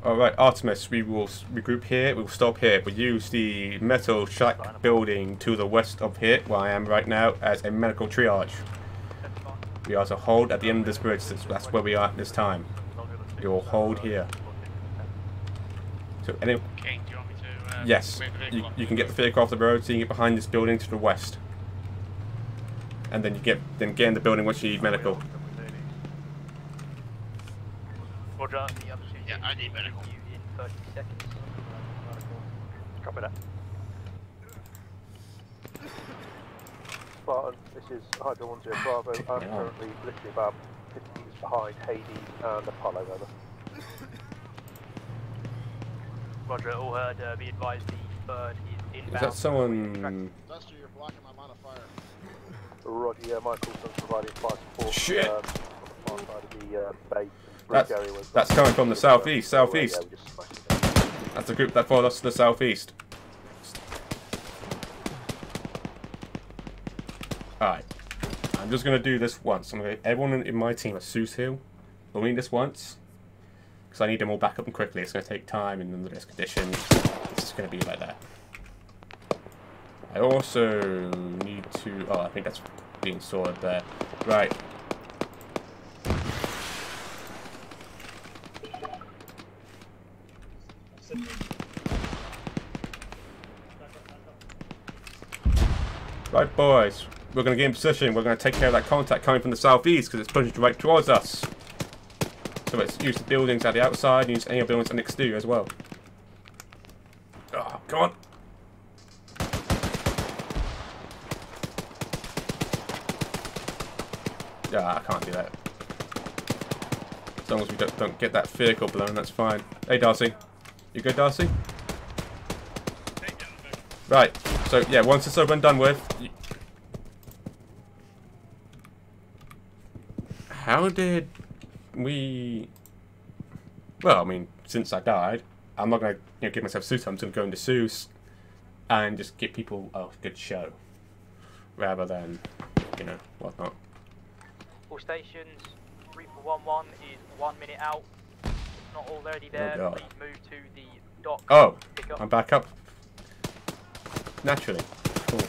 Alright, Artemis, we will regroup here, we will stop here. We'll use the metal shack building to the west of here, where I am right now, as a medical triage. We are to hold at the end of this bridge, that's- that's where we are at this time. We will hold here. So, any, King, do you want me to uh, yes, move the vehicle you, you can get the vehicle off the road, so you can get behind this building to the west. And then you get, then get in the building once you need medical. Roger, the other two Yeah, I need medical. you in 30 seconds. Copy that. Spartan, this is Hydra 10 Bravo. I'm currently literally about 50 meters behind Hades and Apollo, over. Roger, all heard, uh, be advised the bird is inbound. Is that someone... Duster, you're blocking my line of fire. Roger, yeah, Michael's providing fire support. Shit. Um, on the far side of the uh, base. That's, Bridge area was- that's coming from the southeast, southeast. we just smashed it down. That's the group that followed us to the southeast. Alright. I'm just gonna do this once. I'm gonna everyone in, my team at Zeus Hill. Only this once. Because I need them all back up and quickly. It's gonna take time and under this condition. It's just gonna be like that. I also need to oh I think that's being sorted there. Right. Right, boys. We're going to get in position. We're going to take care of that contact coming from the southeast because it's pushing right towards us. So let's use the buildings at the outside and use any of the buildings at the exterior as well. Oh, come on. Yeah, I can't do that. As long as we don't, don't get that vehicle blown, that's fine. Hey, Darcy. You good, Darcy? Right. So, yeah, once it's over and done with... How did we... Well, I mean, since I died, I'm not going to you know, give myself Zeus. I'm just going to go into Zeus and just give people a good show. Rather than, you know, whatnot. All stations, 3411 is one minute out. If not already oh, there, God. please move to the dock. Oh, I'm back up. Naturally. Cool.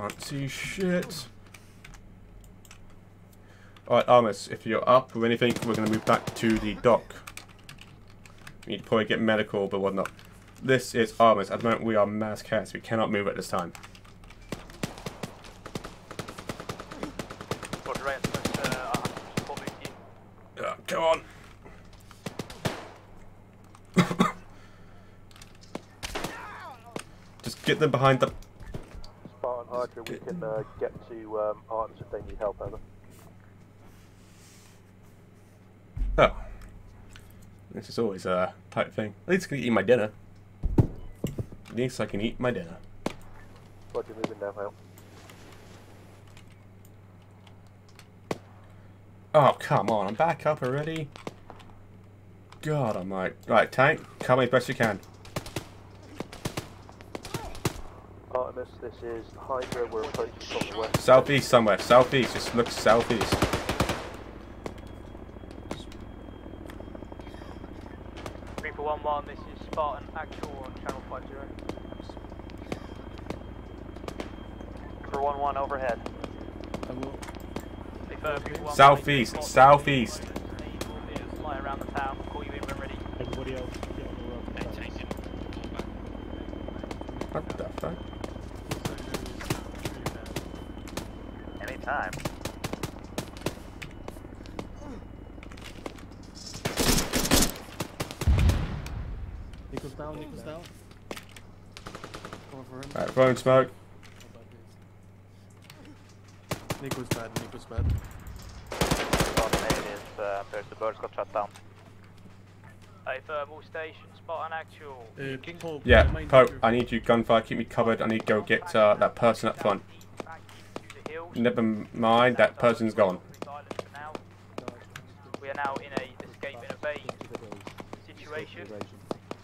Can't see shit. Alright, Armus, if you're up with anything, we're going to move back to the dock. We need to probably get medical, but whatnot. This is Armus. At the moment, we are mass cats. We cannot move at this time. Uh, come on. Just get them behind the... Can uh, get to um, Artemis if they need help, over. Oh. This is always a type thing. At least I can eat my dinner. At least I can eat my dinner. Roger, moving now, out. Oh, come on. I'm back up already. God almighty. Right, tank. Come as best you can. Artemis, this is Hydra, we're approaching from the west. Southeast somewhere. Southeast. Just look southeast. Three for one one. This is Spartan actual on channel five zero. For 1 1 overhead. Southeast. Southeast. Fly around the town. Call you in when ready. Everybody else, get on the road. What the fuck? Anytime. Nichols down, Nichols down. Cover for him. Right, throwing smoke. Nico's bad, Nico's bad. is, uh, there's the birds got shut down. Hey, thermal station, Spartan actual. Uh, Pope, Yeah, remind Pope, I need you gunfire, keep me covered. I need to go get uh, that person up front. Never mind, that person's gone. We are now in a escape and evade situation.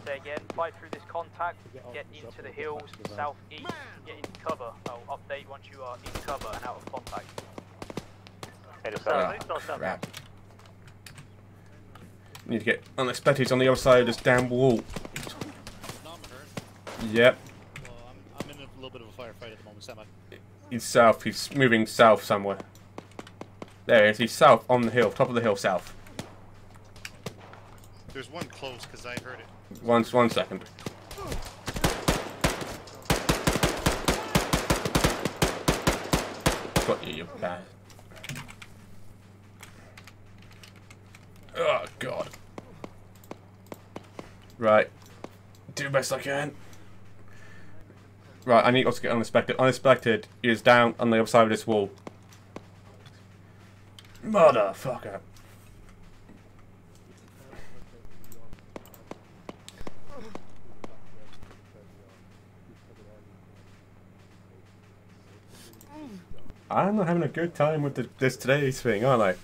Say again, fight through this contact, get into the hills, southeast, get into cover. I'll update once you are in cover and out of contact. Crap. Need to get unexpected on the other side of this damn wall. Yep. I'm in a little bit of a firefight at the moment, Sam. He's south. He's moving south somewhere. There he is. He's south on the hill. Top of the hill, south. There's one close because I heard it. One, one second. Got you, you bad. Oh, God. Right. Do best I can. Right, I need to get unexpected. Unexpected is down on the other side of this wall. Motherfucker. I'm not having a good time with the, this today's thing, aren't I?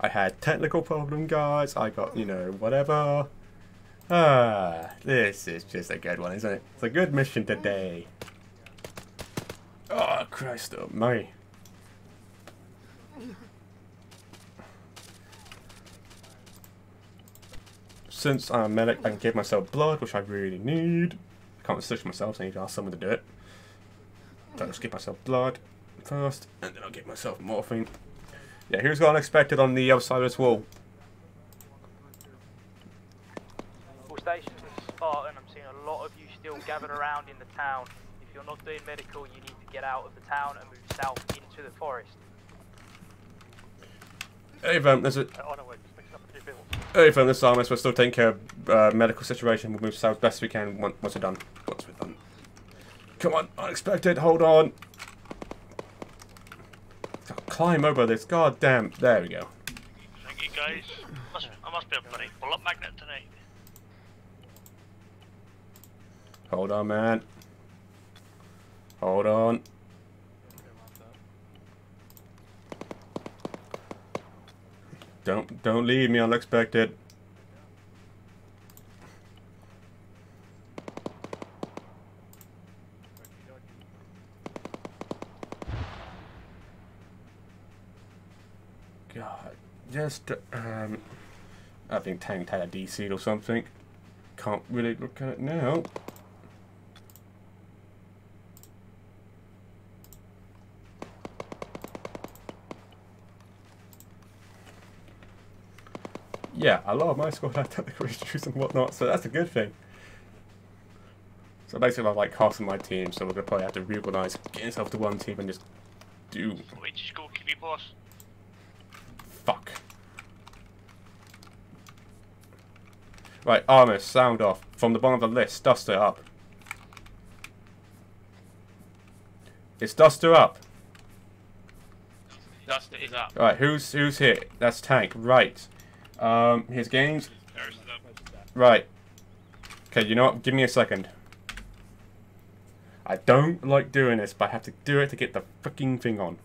I had technical problem, guys. I got, you know, whatever. Ah, this is just a good one, isn't it? It's a good mission today. Oh, Christ oh my. Since I'm a medic, I can give myself blood, which I really need. I can't switch myself, so I need to ask someone to do it. Just give myself blood first, and then I'll get myself morphine. Yeah, here's got unexpected on the other side of this wall. All stations of Spartan, I'm seeing a lot of you still gathered around in the town. If you're not doing medical, you need to get out of the town and move south into the forest. Hey, Vamp, there's a... Oh no, wait, just mixing up a. Hey, Vamp, this is Armis. We're still taking care of uh, medical situation. We'll move south best we can once once we're done. Once we're done. Come on, unexpected, hold on. Climb over this goddamn... There we go. Thank you guys. Must, I must be a bloody bullet magnet tonight. Hold on, man. Hold on. Don't don't leave me unexpected. God, just um, I think Tank had a DC or something. Can't really look at it now. yeah, a lot of my squad had technical issues and whatnot, so that's a good thing. So basically, I've like half of my team, so we're gonna probably have to reorganize, get yourself to one team, and just do. Your boss. Fuck. Right, Armis, sound off. From the bottom of the list, Duster up. It's Duster up. Duster is up. Right, who's who's here? That's Tank. Right. Um, his games. Right. Okay, you know what? Give me a second. I don't like doing this, but I have to do it to get the fucking thing on.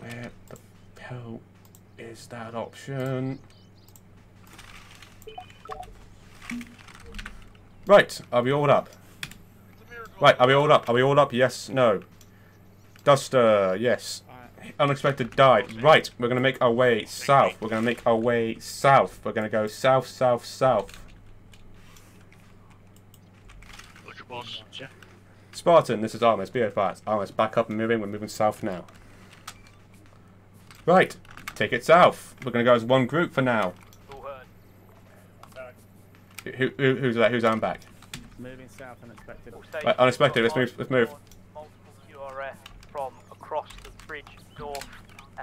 Where the hell is that option? Right, are we all up? Right, are we all up? Are we all up? Yes, no. Duster, uh, yes. Unexpected died. Right, we're going to make our way south. We're going to make our way south. We're going to go south, south, south. Look at boss. Spartan, this is Armis. Be advised. Armis, back up and moving. We're moving south now. Right, take it south. We're going to go as one group for now. Who, who, who's that? Who's on back? Moving south unexpected. Right, uh, unexpected. Let's move. Let's move. QRF from across the bridge north.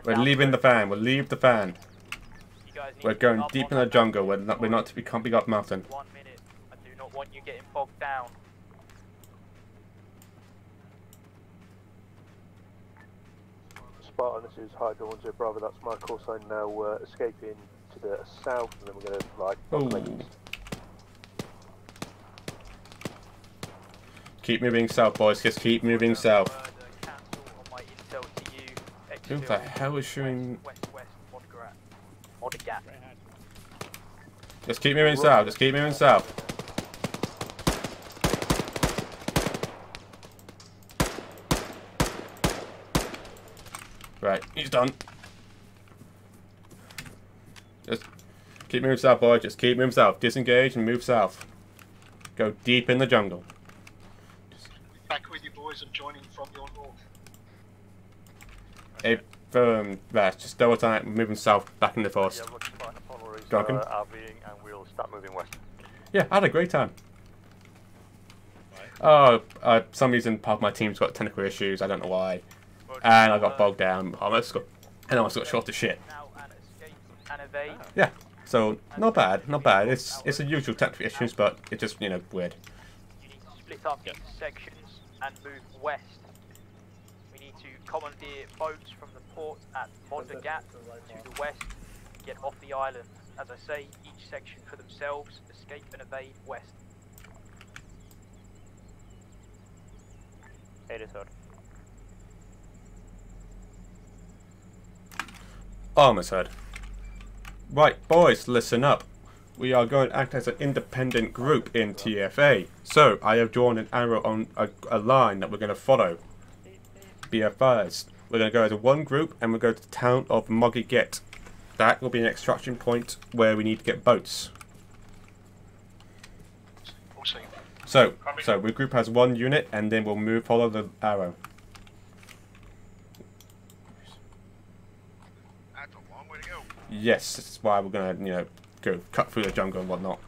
We're leaving the fan. We'll leave the fan. You guys need We're going deep in the jungle. We're not. We're not. We can't be up mountain. One minute. I do not want you getting bogged down. Spartan, this is Hydra 10 Bravo, that's my call sign now, uh, escaping to the south, and then we're going to, like, Oh. Keep moving south, boys. Just keep moving south. Who the hell is shooting? Just keep moving south. Just keep moving south. Right, he's done. Just keep moving south, boy. Just keep moving south. Disengage and move south. Go deep in the jungle. Just Back with you boys and joining from your north. Hey, um, right, just double time, moving south, back in the forest. Duncan? Uh, and we'll start moving west. Yeah, I had a great time. Oh, uh, some reason part of my team's got technical issues, I don't know why. And I got bogged down, I almost got, and I almost got shot to shit. Yeah, so, not bad, not bad. It's it's the usual technical issues, but it's just, you know, weird. Split up into sections and move west. We need to commandeer boats from the port at Moddergat to the west. Get off the island. As I say, each section for themselves. Escape and evade west. 83rd. Armor's head. Right, boys, listen up. We are going to act as an independent group in TFA. So, I have drawn an arrow on a, a line that we're going to follow. Be advised. We're going to go as one group and we'll go to the town of Moggy That will be an extraction point where we need to get boats. So, so we group as one unit and then we'll move follow the arrow. That's a long way to go. Yes, that's why we're gonna, you know, go cut through the jungle and whatnot.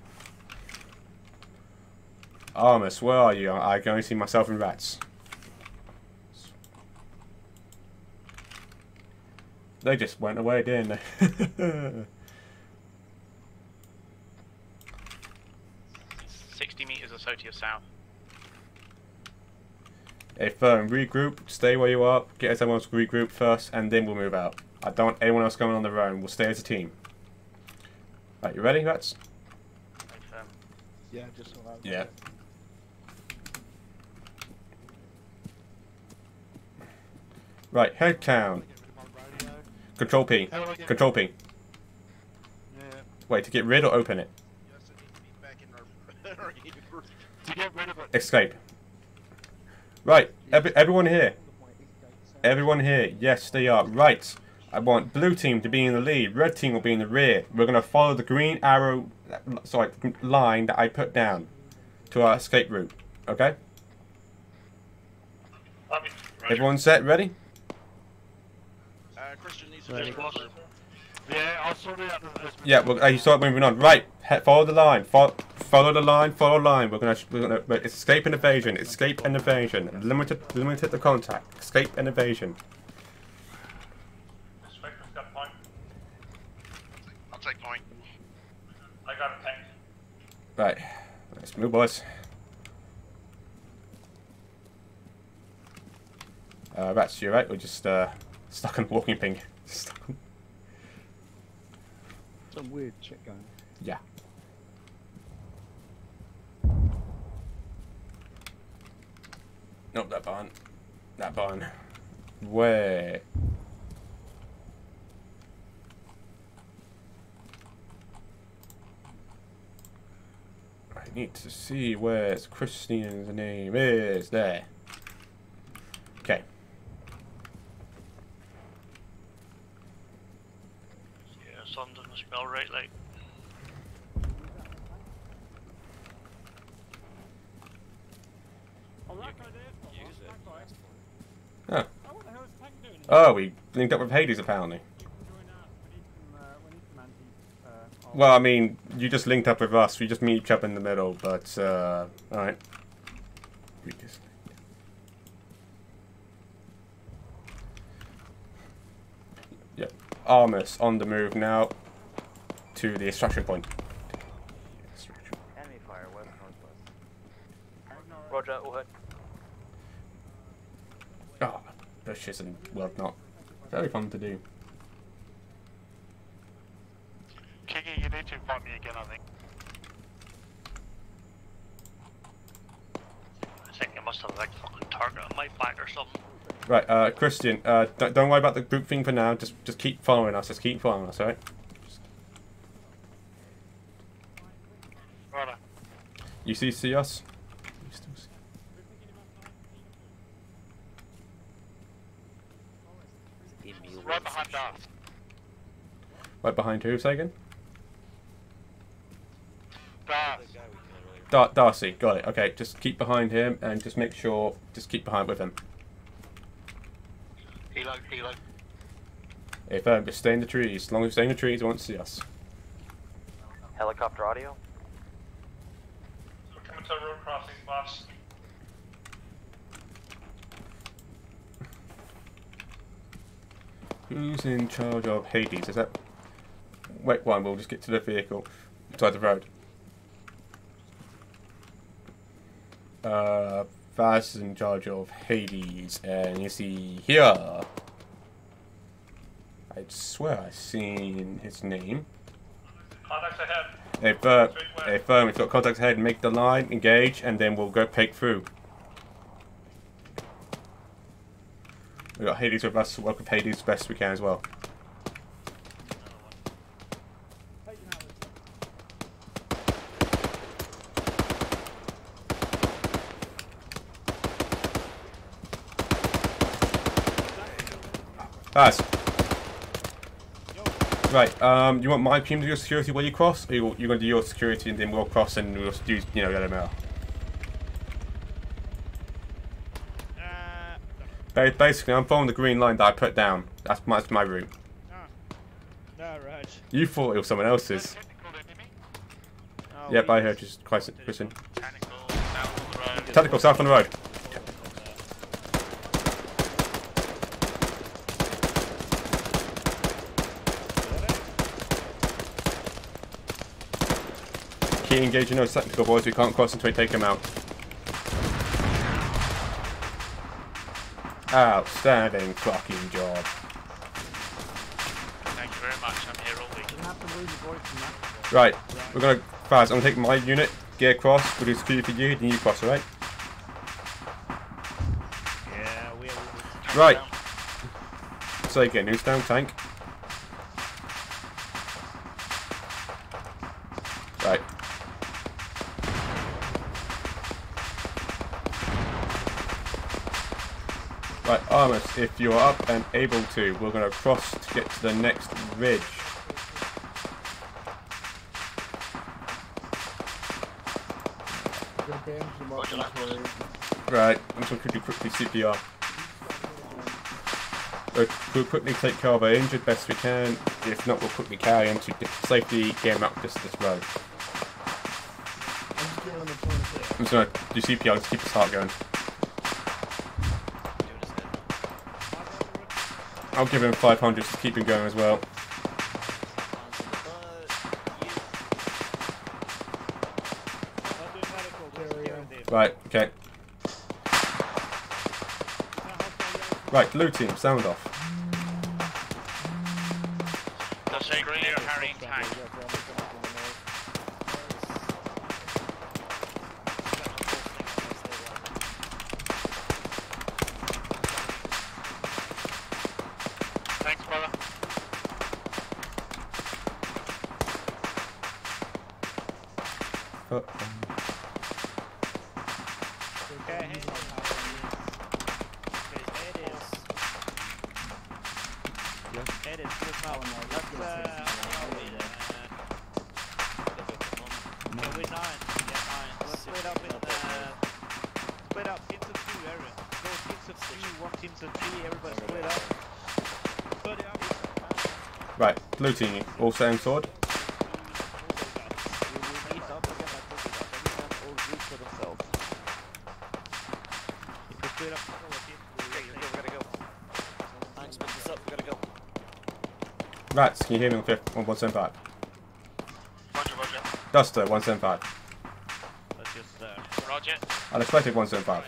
Armus, where are you? I can only see myself and rats. They just went away, didn't they? 60 metres or so to your south. if um, regroup, stay where you are, get everyone to regroup first, and then we'll move out. I don't want anyone else going on their own. We'll stay as a team. Right, you ready, rats? Yeah, just so that. Yeah. Right, head count. Control P. How do I get Control P. Yeah. Wait, to get rid or open it? To get rid of it. Escape. Right, every, everyone here. Everyone here. Yes, they are. Right. I want blue team to be in the lead. Red team will be in the rear. We're going to follow the green arrow, sorry, line that I put down to our escape route. Okay? Everyone set? Ready? Uh, Christian needs Ready. to Yeah, I'll sort it out. as- as- Yeah, well, uh, you start moving on. Right, he- follow the line. Follow, follow the line. Follow the line. We're gonna, we're gonna wait, escape and evasion. Escape and evasion. Limited, limited the contact. Escape and evasion. Spectre's got point. I'll take point. I got a tank. Right, let's move, boys. Uh, rats, you right? We're just uh, stuck on walking ping. Stuck on- Some weird shit going. yeah. Nope, that barn. That barn. Where? I need to see where Christine's name is. There. Okay. Yeah, something doesn't smell right like. Oh. Oh, we linked up with Hades apparently. Well, I mean, you just linked up with us. We just meet each other in the middle, but, uh, alright. We just- Yep. Armus on the move now to the extraction point. Enemy fire west northwest. Roger, all heard. Ah, bushes and whatnot. Very fun to do. Kiki, you need to invite me again, I think. I think I must have like fucking target on my back or something. Right, uh, Christian, uh, don't, don't worry about the group thing for now. Just, just keep following us. Just keep following us, alright? Righto. You see, see us? You still see- Right behind us. Right behind who, say again? Darth. Dar- Darcy, got it. Okay, just keep behind him and just make sure, just keep behind with him. Helo, helo. If um, just stay in the trees. As long as you stay in the trees, you won't see us. Helicopter audio. We're coming to a road crossing, boss. Who's in charge of Hades? Is that? Wait, one. We'll just get to the vehicle, side the road. Uh, Vaz is in charge of Hades, and you see here. I swear I've seen his name. Contacts ahead. If uh, if um, we've got contacts ahead, make the line, engage, and then we'll go peek through. We got Hades with us. Welcome Hades as best we can as well. Baz. Right, um, you want my team to do your security while you cross? Or you, you're going to do your security and then we'll cross and we'll do, you know, LML? Ba- Basically, I'm following the green line that I put down. That's my, that's my route. No, Raj. You thought it was someone else's. Oh, Yep, we- I heard you, Christ- Christian. Tactical south on the road. Key engaging those tactical boys. We can't cross until we take them out. Outstanding fucking job. Thank you very much. I'm here all week. Right, we're gonna Faz, I'm gonna take my unit, gear cross, we'll do security for you, then you cross, alright? Yeah, we are. Right. Say again, who's down tank? Right. Armus, if you're up and able to, we're gonna cross to get to the next ridge. Right, I'm gonna do quickly CPR. We'll, uh, we'll quickly take care of our injured best we can. If not, we'll quickly carry him to safely him out just this road. I'm just gonna do CPR just keep his heart going. I'll give him 500 to keep him going as well. Right, okay. Right, blue team, sound off. Thanks, brother. Uh, Okay, It is good now. Let's, uh, yeah, we nine. Yeah, nine. Let's split up in, uh, split up into two areas. Go teams of two, one teams of three, everybody split up. Split up. Right, blue team, all same sword. Split up. Okay, we gotta go. Thanks, split this up. We gotta go. Rats, can you hear me on fifth on 175? Roger, roger. Duster, 175. Let's just, uh, Roger. Unexpected, 175.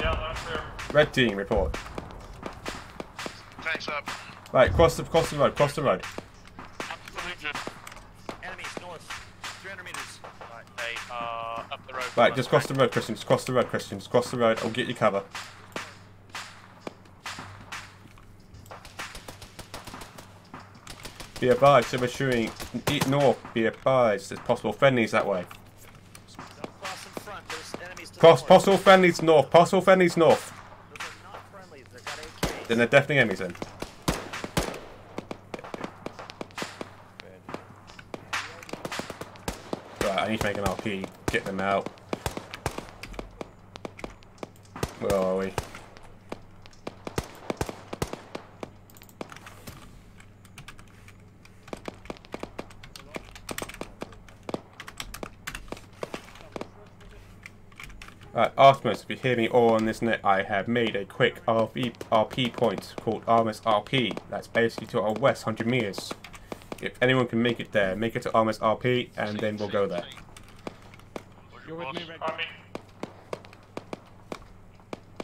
Yeah, that's clear. Red team, report. Thanks up. Right, cross the, cross the road, cross the road. Enemies north. 300 meters. Right, they are up the road. Right, just cross the road, Christian, just cross the road, Christian, just cross the road, I'll get you cover. Be advised, so we're shooting eat north, be advised, there's possible friendlies that way. Cross in front. There's enemies to Cross, the possible friendlies north, possible friendlies north. Those are not friendlies. They've got AKs. Then they're definitely enemies then. Make an RP, get them out. Where are we? Right, Artemis, if you hear me all on this net, I have made a quick RP, RP point called Artemis RP. That's basically to our west 100 meters. If anyone can make it there, make it to Artemis RP, and then we'll go there. You're with me, Red.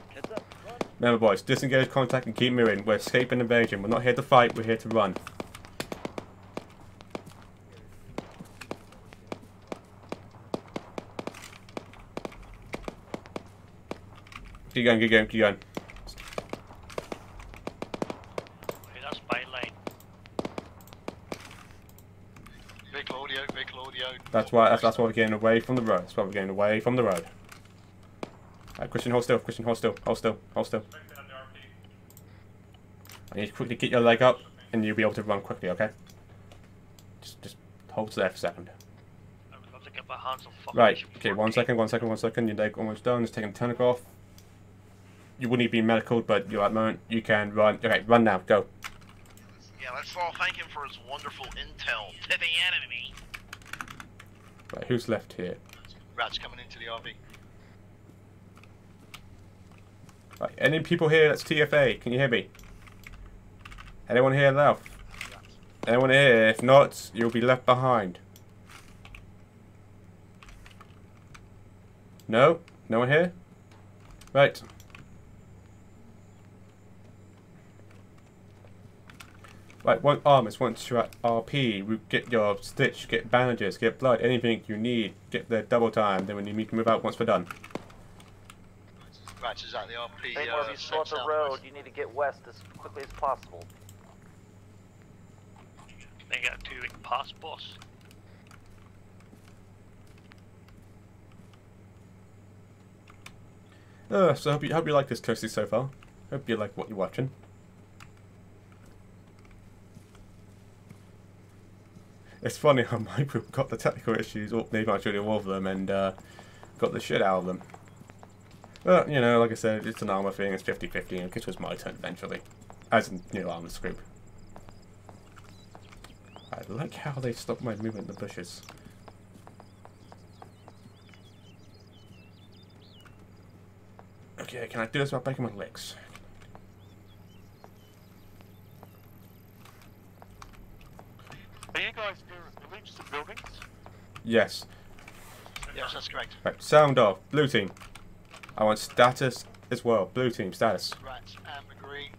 Heads up. Run. Remember boys, disengage contact and keep moving. We're escaping invasion. We're not here to fight, we're here to run. Keep going, keep going, keep going. Okay, that's by lane. Vehicle audio, vehicle audio. That's why that's, that's why we're getting away from the road. That's why we're getting away from the road. Right, Christian, hold still. Christian, hold still. Hold still. Hold still. I need to quickly get your leg up, and you'll be able to run quickly, okay? Just, just hold there for a second. I've got to get my hands on fucking Right, okay, before one I second, one second, one second. Your leg almost done. Just taking the tonic off. You will need to be medical, but you're at the moment. You can run. Okay, run now. Go. Yeah, let's all thank him for his wonderful intel to the enemy. Right, who's left here? Rats coming into the RV. Right, any people here that's TFA? Can you hear me? Anyone here left? Anyone here? If not, you'll be left behind. No? No one here? Right. Right, one armors, once you're at RP, we get your stitch, get bandages, get blood, anything you need, get there double time, then when you need to move out once we're done. Rats is at the RP. Same uh, where you south- start the road, you need to get west as quickly as possible. They got two week pass, boss. Uh, so hope you hope you like this coasty so far. Hope you like what you're watching. It's funny how my group got the technical issues, or maybe actually all of them, and uh, got the shit out of them. But, you know, like I said, it's an armor thing, it's 50-50, and it was my turn eventually. As in, you know, armor's group. I like how they stopped my movement in the bushes. Okay, can I do this without breaking my legs? Are you guys near the village, the buildings? Yes. Yes, that's correct. Right, sound off. Blue team. I want status as well. Blue team, status. Right, and the green.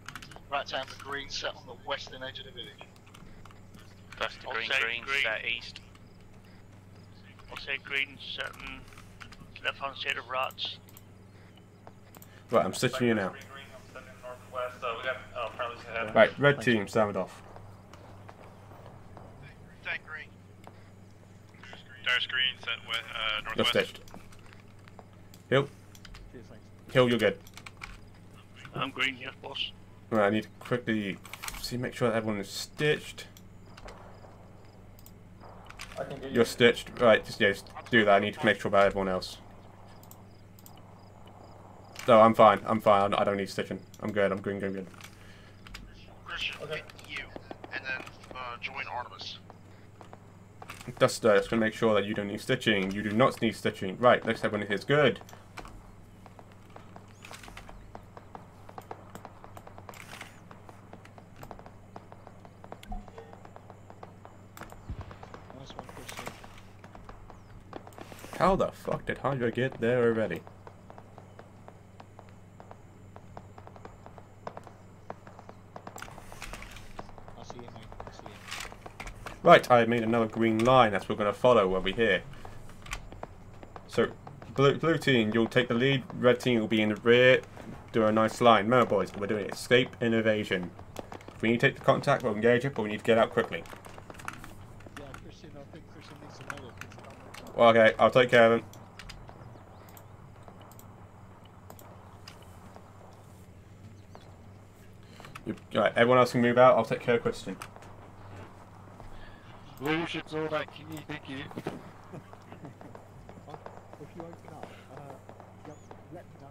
Right, and the green set on the western edge of the village. That's the I'll green, green, green. set east. I'll say green, certain left hand side of rats. Right, I'm stitching you now. Northwest, we got uh, friendlies ahead. Right, red team, sound off. Thank green. Dark screen set with uh, You're northwest. stitched. Hill. Hill, you're good. I'm green, yes, boss. Right, I need to quickly see, make sure that everyone is stitched. You're stitched. Right, just, yeah, just do that. I need to make sure about everyone else. No, I'm fine. I'm fine. I don't need stitching. I'm good. I'm good. Good. Good. Christian, hit you, and then uh, join Artemis. Just, uh, just gonna make sure that you don't need stitching. You do not need stitching. Right, let's have one of one, Good. How the fuck did Hydra get there already? I see you, mate. I see you. Right, I made another green line that we're going to follow over here. So, blue, blue team, you'll take the lead. Red team will be in the rear. Do a nice line. Remember, boys, we're doing escape and evasion. If we need to take the contact, we'll engage it, but we need to get out quickly. Yeah, Christian, I think Christian needs some medic. Well, okay, I'll take care of him. Right, everyone else can move out. I'll take care of Christian. Blue should all that key, thank you. If you open up, uh, yep, let me know.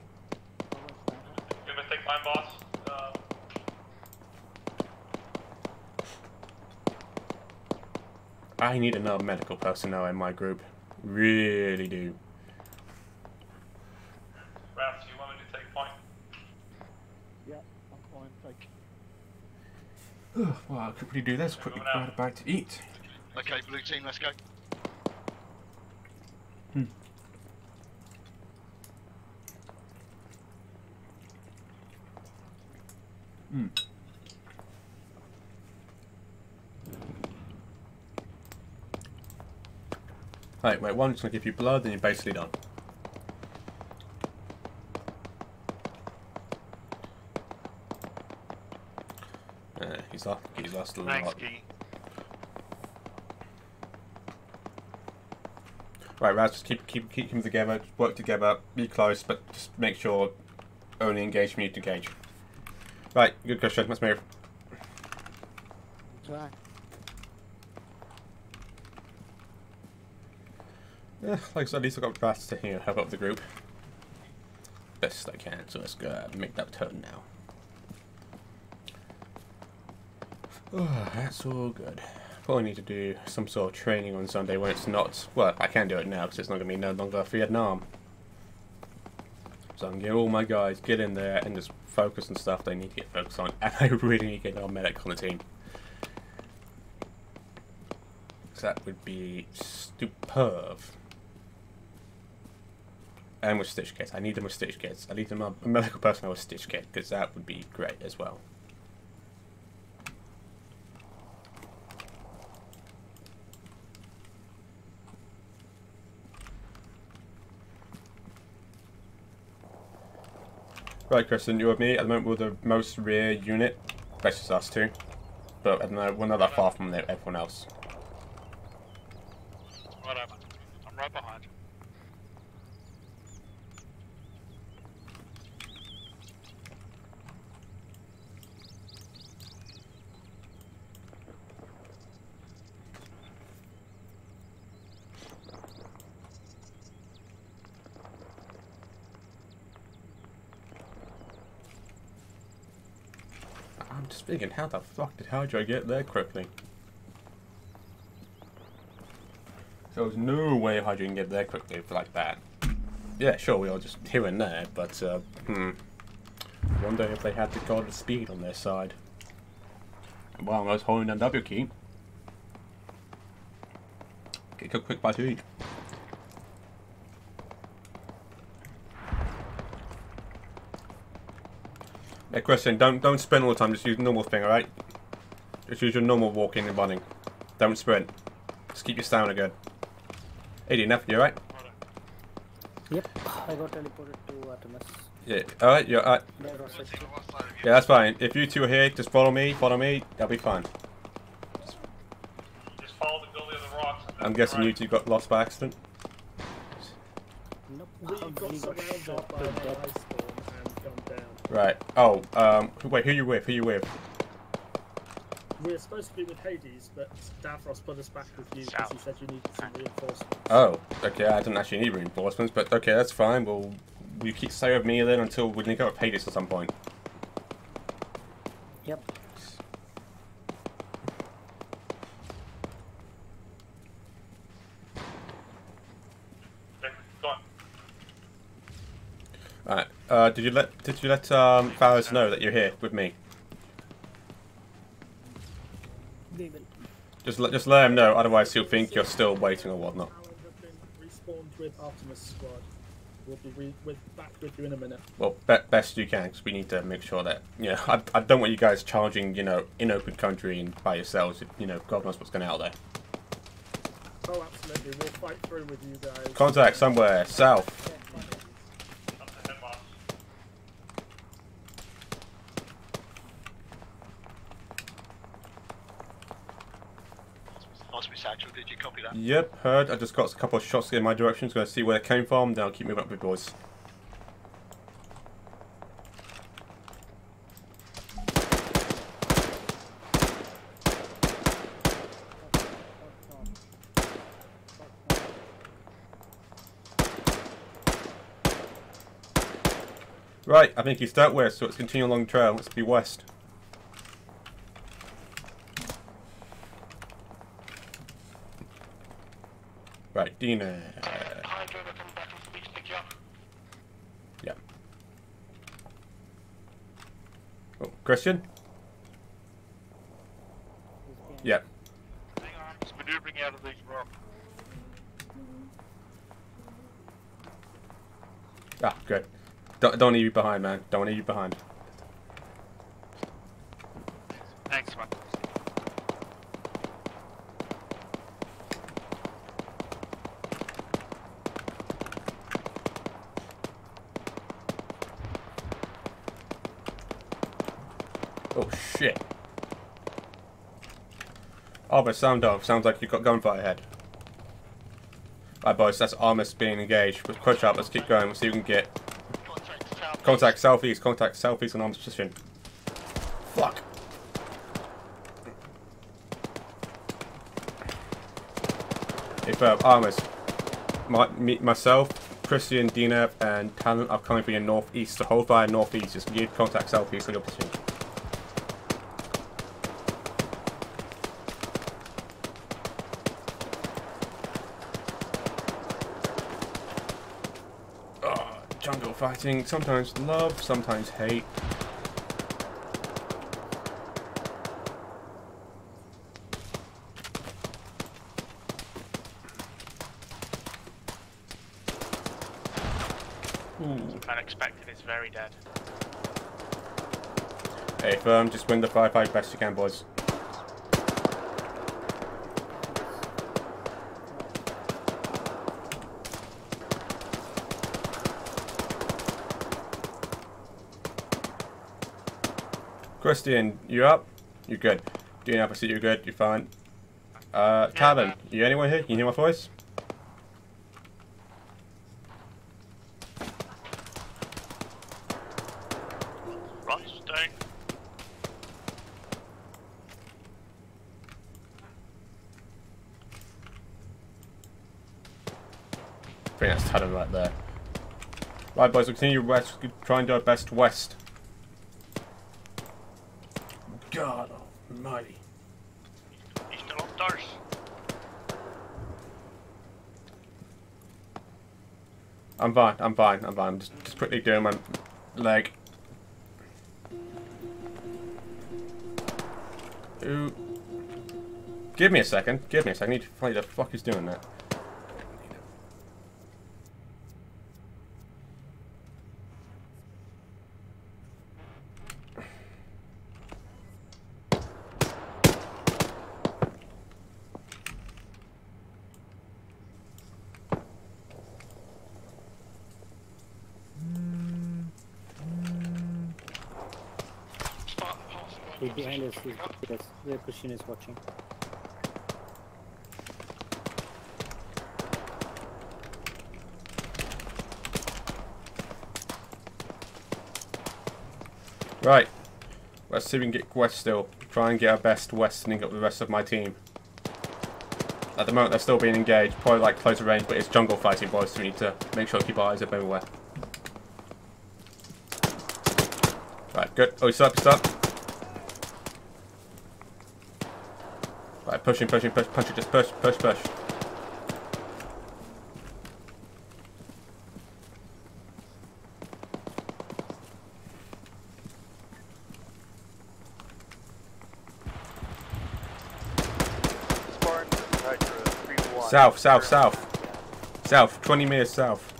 I'll wait for that. You gonna take mine, boss? Uh, I need another medical personnel in my group. Really do. Rats, you want me to take point? Yeah, I'm fine. Take. well, I'll quickly do this. Quickly grab a bite to eat. Okay, blue team, let's go. Hmm. Hmm. Right, wait, one, just gonna give you blood, and you're basically done. Uh, he's lost, he's lost a Thanks, lot. Key. Right, Raz, just keep keep keep them together, work together, be close, but just make sure only engage when you need to engage. Right, good question. Let's move. Right. Yeah, like I said, at least I got Brass to know, help out the group. Best I can, so let's go make that turn now. Oh, that's all good. Probably need to do some sort of training on Sunday when it's not. Well, I can do it now because it's not going to be no longer Vietnam. So I can get all my guys get in there and just focus on stuff they need to get focused on, and I really need to get our medic on the team. So that would be superb. And with stitch kits. I need them with stitch kits. I need them a medical personnel with stitch kit because that would be great as well. Right, Christian, you're with me. At the moment, we're the most rear unit. That's just us two. But we're not that far from everyone else. Whatever. I'm right behind you. I'm just thinking, how the fuck did Hydra get there quickly? There was no way Hydra can get there quickly like that. Yeah, sure, we are just here and there, but, uh, hmm. Wonder if they had the god of speed on their side. Well, I was holding down W key. Get a quick to eat. Hey, Christian, don't don't sprint all the time. Just use the normal thing, all right? Just use your normal walking and running. Don't sprint. Just keep your stamina good. Hey, enough. You alright? Yep, I got teleported to Artemis. Yeah. All right. You're all right. There Yeah, that's fine. If you two are here, just follow me. Follow me. That'll be fine. Just follow the gully of the rocks. I'm guessing right. you two got lost by accident. Nope, We got got shot by Right. Oh. Um. Wait. Who you with? Who you with? We're supposed to be with Hades, but Davros put us back with you because he said you needed some reinforcements. Oh. Okay. I didn't actually need reinforcements, but okay, that's fine. We'll. You keep stay with me then until we link up with Hades at some point. Yep. Okay, go on. Alright. Uh. Did you let Did you let um Farrows know that you're here with me? We will. Just let Just let him know. Otherwise, he'll think you're still waiting or whatnot. Alan have been respawned with Artemis squad. We'll be with, back with you in a minute. Well, be best you can, because we need to make sure that you know. I, I don't want you guys charging, you know, in open country and by yourselves. You know, God knows what's going out there. Oh, absolutely. We'll fight through with you guys. Contact somewhere south. Osmus Actual, did you copy that? Yep, heard. I just got a couple of shots in my direction. Just Going to see where it came from. I'll keep moving up with boys. Right, I think he's dealt west, so let's continue along the trail. Let's be west. Dina. Yeah. Oh, Christian? Yeah. Hang on, just maneuvering out of these rocks. Ah, good. Don't, don't leave you behind, man. Don't leave you behind. Robert, sound. Sounds like you've got gunfire ahead. Right, boys, that's Armist being engaged. With crutch up, let's keep going. We'll see who we can get. Contact selfies, contact selfies on Armist position. Fuck. If uh, my, me, myself, Christian, Dina, and Talent are coming from your northeast, so hold fire northeast. Just give contact selfies on your position. Jungle sometimes love, sometimes hate. Unexpected is very dead. Hey, firm, just win the firefight best you can, boys. Christian, you up? You're good. Dean, I see you're good. You're fine. Uh, Calvin, you anyone here? Can you hear my voice? I think that's Talon right there. Right, boys, we'll continue west. Try and do our best west. God almighty. He's still upstairs. I'm fine, I'm fine, I'm fine. I'm just, just quickly doing my leg. Ooh. Give me a second. Give me a second. I need to find the fuck is doing that. He's behind us. He's behind us. The Christian is watching. Right. Let's see if we can get west still. Try and get our best westerning up the rest of my team. At the moment, they're still being engaged. Probably like closer range, but it's jungle fighting, boys, so we need to make sure to keep our eyes up everywhere. Right, good. Oh, he's up, he's up. Pushing, pushing, push, punch it, just push, push, push. Spartan, Hydra, 3-1. South, south, south. South, 20 meters south.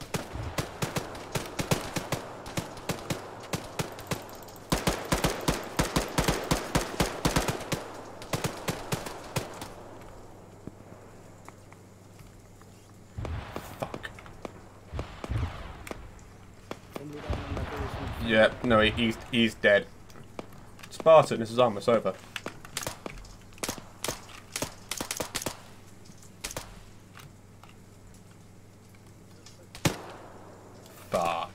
Yeah, no, he, he's he's dead. Spartan, this is almost over. Fuck.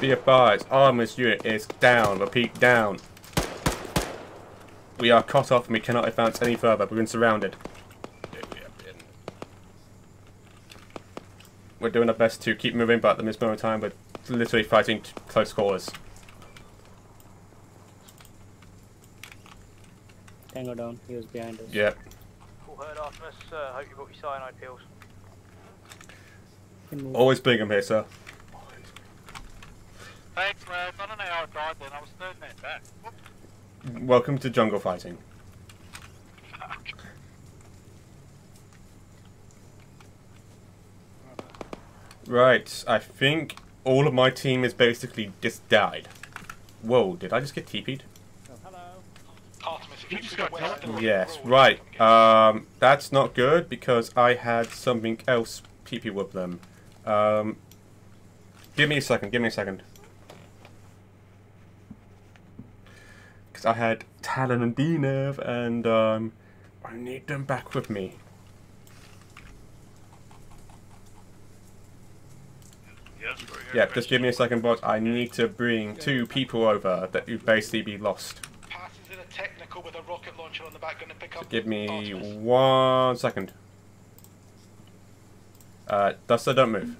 Be advised, Armor's unit is down. Repeat, down. We are cut off and we cannot advance any further. We've been surrounded. We're doing our best to keep moving, but at this moment in time, we're literally fighting t- close quarters. Tango down. He was behind us. Yep. Full herd Artemis, uh, hope you brought your cyanide pills. Always bring them here, sir. Thanks, Rev. I don't know how I died then. I was third man back. Whoop. Welcome to jungle fighting. Right, I think all of my team is basically just died. Whoa, did I just get TP'd? Artemis, if you just go west and Yes, right. Um, that's not good because I had something else TP with them. Um, give me a second, give me a second. Because I had Talon and Dinev and um, I need them back with me. Yes. Yeah, just give me a second, boss. I need to bring two people over that you've basically be lost. Passes in a technical with a rocket launcher on the back, gonna pick up. Give me one second. Uh, Duster, don't move.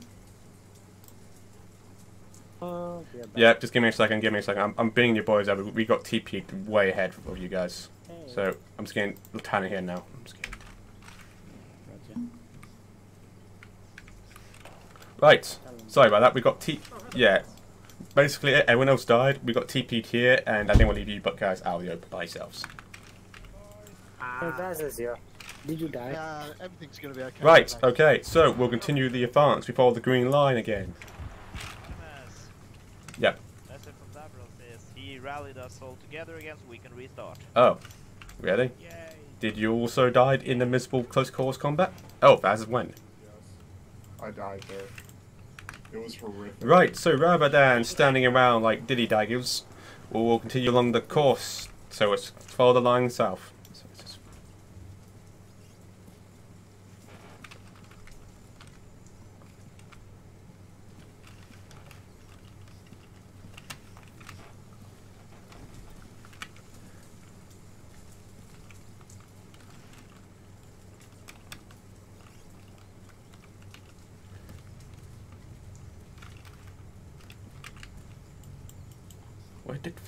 Oh, yeah, Yeah, just give me a second, give me a second. I'm, I'm bringing your boys over. We got TP'd way ahead of you guys. So, I'm just getting Lieutenant here now. I'm just getting... Right, sorry about that. We got T... Oh, yeah. Basically, everyone else died. We got TP'd here, and I didn't want to leave you but guys out of the open by yourselves. Hey, Baz is here. Did you die? Yeah, everything's gonna be okay. Right, okay, so we'll continue the advance. We follow the green line again. Yep. Message from Davros says he rallied us all together again so we can restart. Oh, really? Did you also died in the miserable close quarters combat? Oh, as when? I died there. It was horrific. Right, so rather than standing around like diddy daggers, we'll continue along the course. So it's follow the line south. So it's just-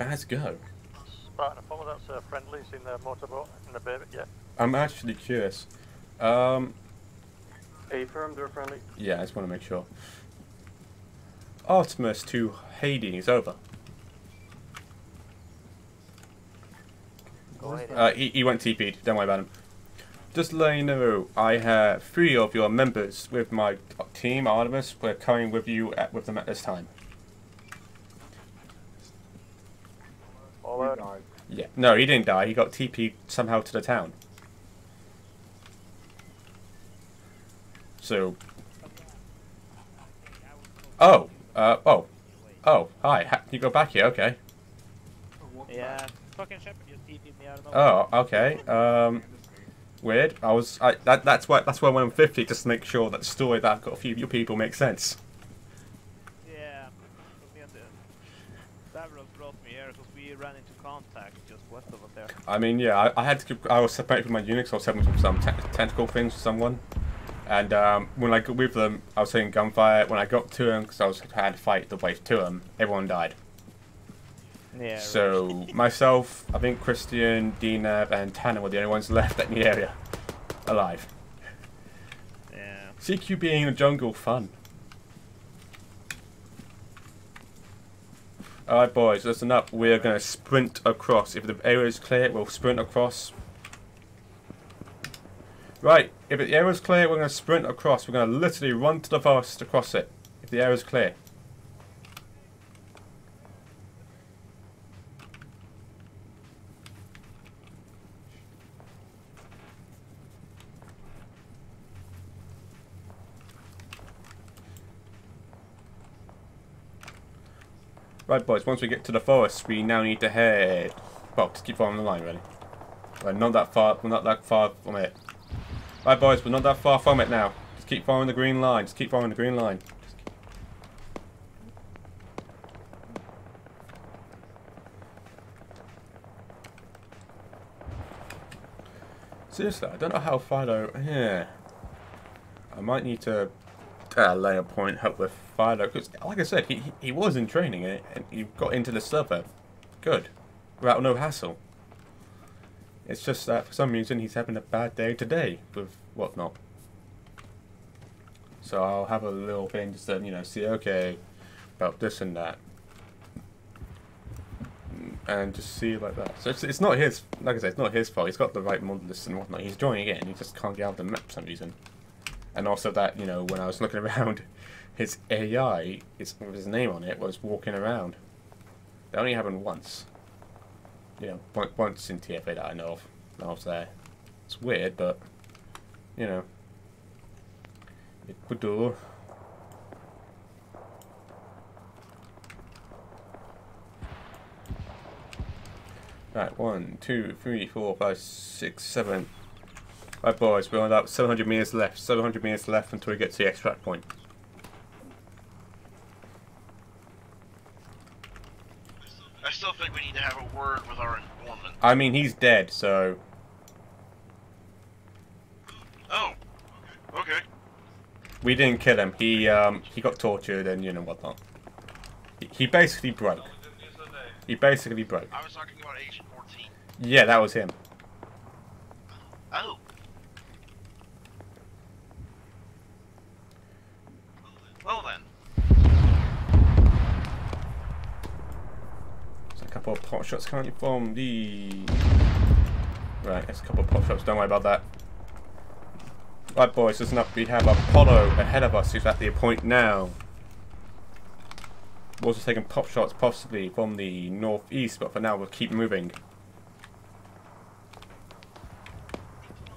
Where did go? Spartan, I follow that's uh, friendlies in the motorboat in the bay, yeah. I'm actually curious. Um, A firm, they're friendly. yeah, I just want to make sure. Artemis to Hades, is over. Uh, he, he went TP'd, don't worry about him. Just to let you know, I have three of your members with my team, Artemis. We're coming with you at, with them at this time. All He out. died. Yeah. No, he didn't die. He got TP'd somehow to the town. So. Oh. Uh. Oh. Oh. Hi. Ha- you go back here. Okay. Yeah, fucking Shepard just TP'd me out of nowhere. Oh. Okay. Um. Weird. I was. I. That. That's why. That's why I went on fifty just to make sure that the story that I've got a few of your people makes sense. Yeah, because me and the Davros brought me here because we ran into contact just west of us there. I mean, yeah, I, I had to. Keep, I was separated from my units. I was having some te- tentacle things with someone, and um, when I got with them, I was saying gunfire. When I got to them, because I was I had to fight the way to them, everyone died. Yeah. So myself, I think Christian, Dinav, and Tanner were the only ones left in the area alive. Yeah. CQ being in the jungle, fun. Alright boys, listen up. We're gonna sprint across. If the area is clear, we'll sprint across. Right, if the area is clear, we're gonna sprint across. We're gonna literally run to the forest across it. If the area is clear. Right, boys, once we get to the forest, we now need to head. Well, just keep following the line, really. We're not that far, we're not that far from it. Right, boys, we're not that far from it now. Just keep following the green line, just keep following the green line. Seriously, I don't know how far though. Yeah. I might need to uh, lay a point help with Philo because, like I said, he, he- was in training and, he got into the server good without no hassle. It's just that for some reason he's having a bad day today with whatnot. So I'll have a little thing just to you know see okay about this and that, and just see like that. So it's, it's not his like I said, it's not his fault. He's got the right mod list and whatnot. He's joining and he just can't get out of the map for some reason. And also that, you know, when I was looking around, his AI, his, his name on it, was walking around. That only happened once. You know, once in TFA that I know of. I was there. It's weird, but, you know. Ecuador. Right, one, two, three, four, five, six, seven. Right, boys, we're on about 700 metres left. 700 metres left until we get to the extract point. I still think we need to have a word with our informant. I mean, he's dead, so... Oh. Okay. We didn't kill him. He, um, he got tortured and, you know, whatnot. He basically broke. Oh, he basically broke. I was talking about Agent 14. Yeah, that was him. Couple of pot shots coming from the. Right, there's a couple of pot shots. Don't worry about that. Right, boys, listen up. We have Apollo ahead of us, who's at the point now. We're also taking pop shots, possibly from the northeast, but for now we'll keep moving.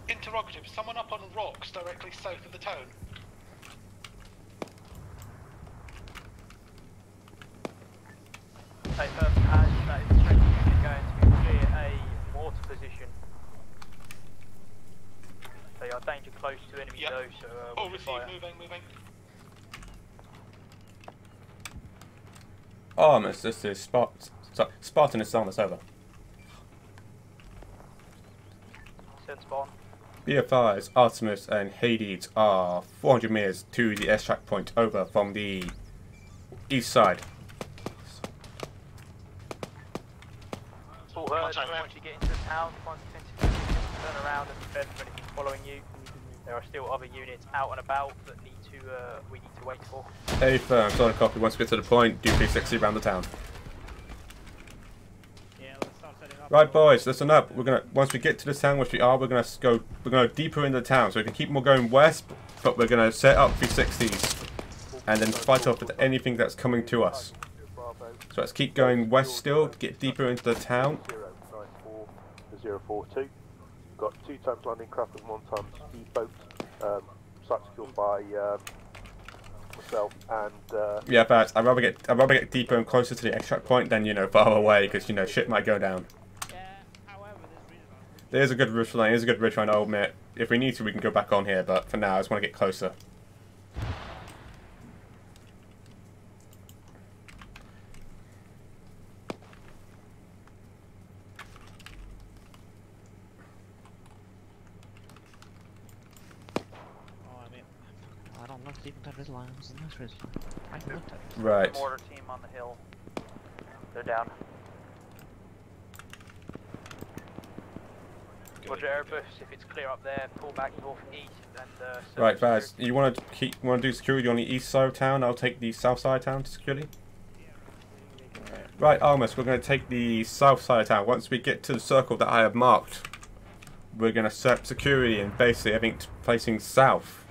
Interrogative, someone up on rocks directly south of the town. Okay, first as that is straight unit going to clear a mortar position. They are danger close to enemy Yep. though, so uh, Oh, we'll receive, fire. moving, moving. Armus, this is Spart sorry, Spartan is Armus, over. Set spawn. BFIs, Artemis, and Hades are 400 meters to the extract point over from the east side. Full herd, once you get into the town, find defensive position, turn around and prepare for anything following you. There are still other units out and about that need to, uh, we need to wait for. A firm, solid copy. Once we get to the point, do 360 around the town. Right, boys, listen up. We're gonna once we get to the town, which we are, we're gonna go. We're gonna go deeper into the town, so we can keep more going west. But we're gonna set up 360s, and then fight off with anything that's coming to us. So let's keep going west still to get deeper into the town. 042. Got two times landing craft and one time speedboat. Um, site secured by um, myself and uh, Yeah, but I'd rather get I'd rather get deeper and closer to the extract point than you know far away because you know shit might go down. There's a good ridge line. There's a good ridge line. I'll admit. If we need to, we can go back on here. But for now, I just want to get closer. Oh, I mean, I don't know if even that red line was in this red line. I looked at it. Right. Mortar team on the hill. They're down. Roger Airbus, if it's clear up there, pull back northeast and uh, Right, the Vaz, you want to keep want to do security on the east side of town? I'll take the south side of town to security. Right, Almus, we're going to take the south side of town. Once we get to the circle that I have marked, we're going to set security and basically everything t- facing south.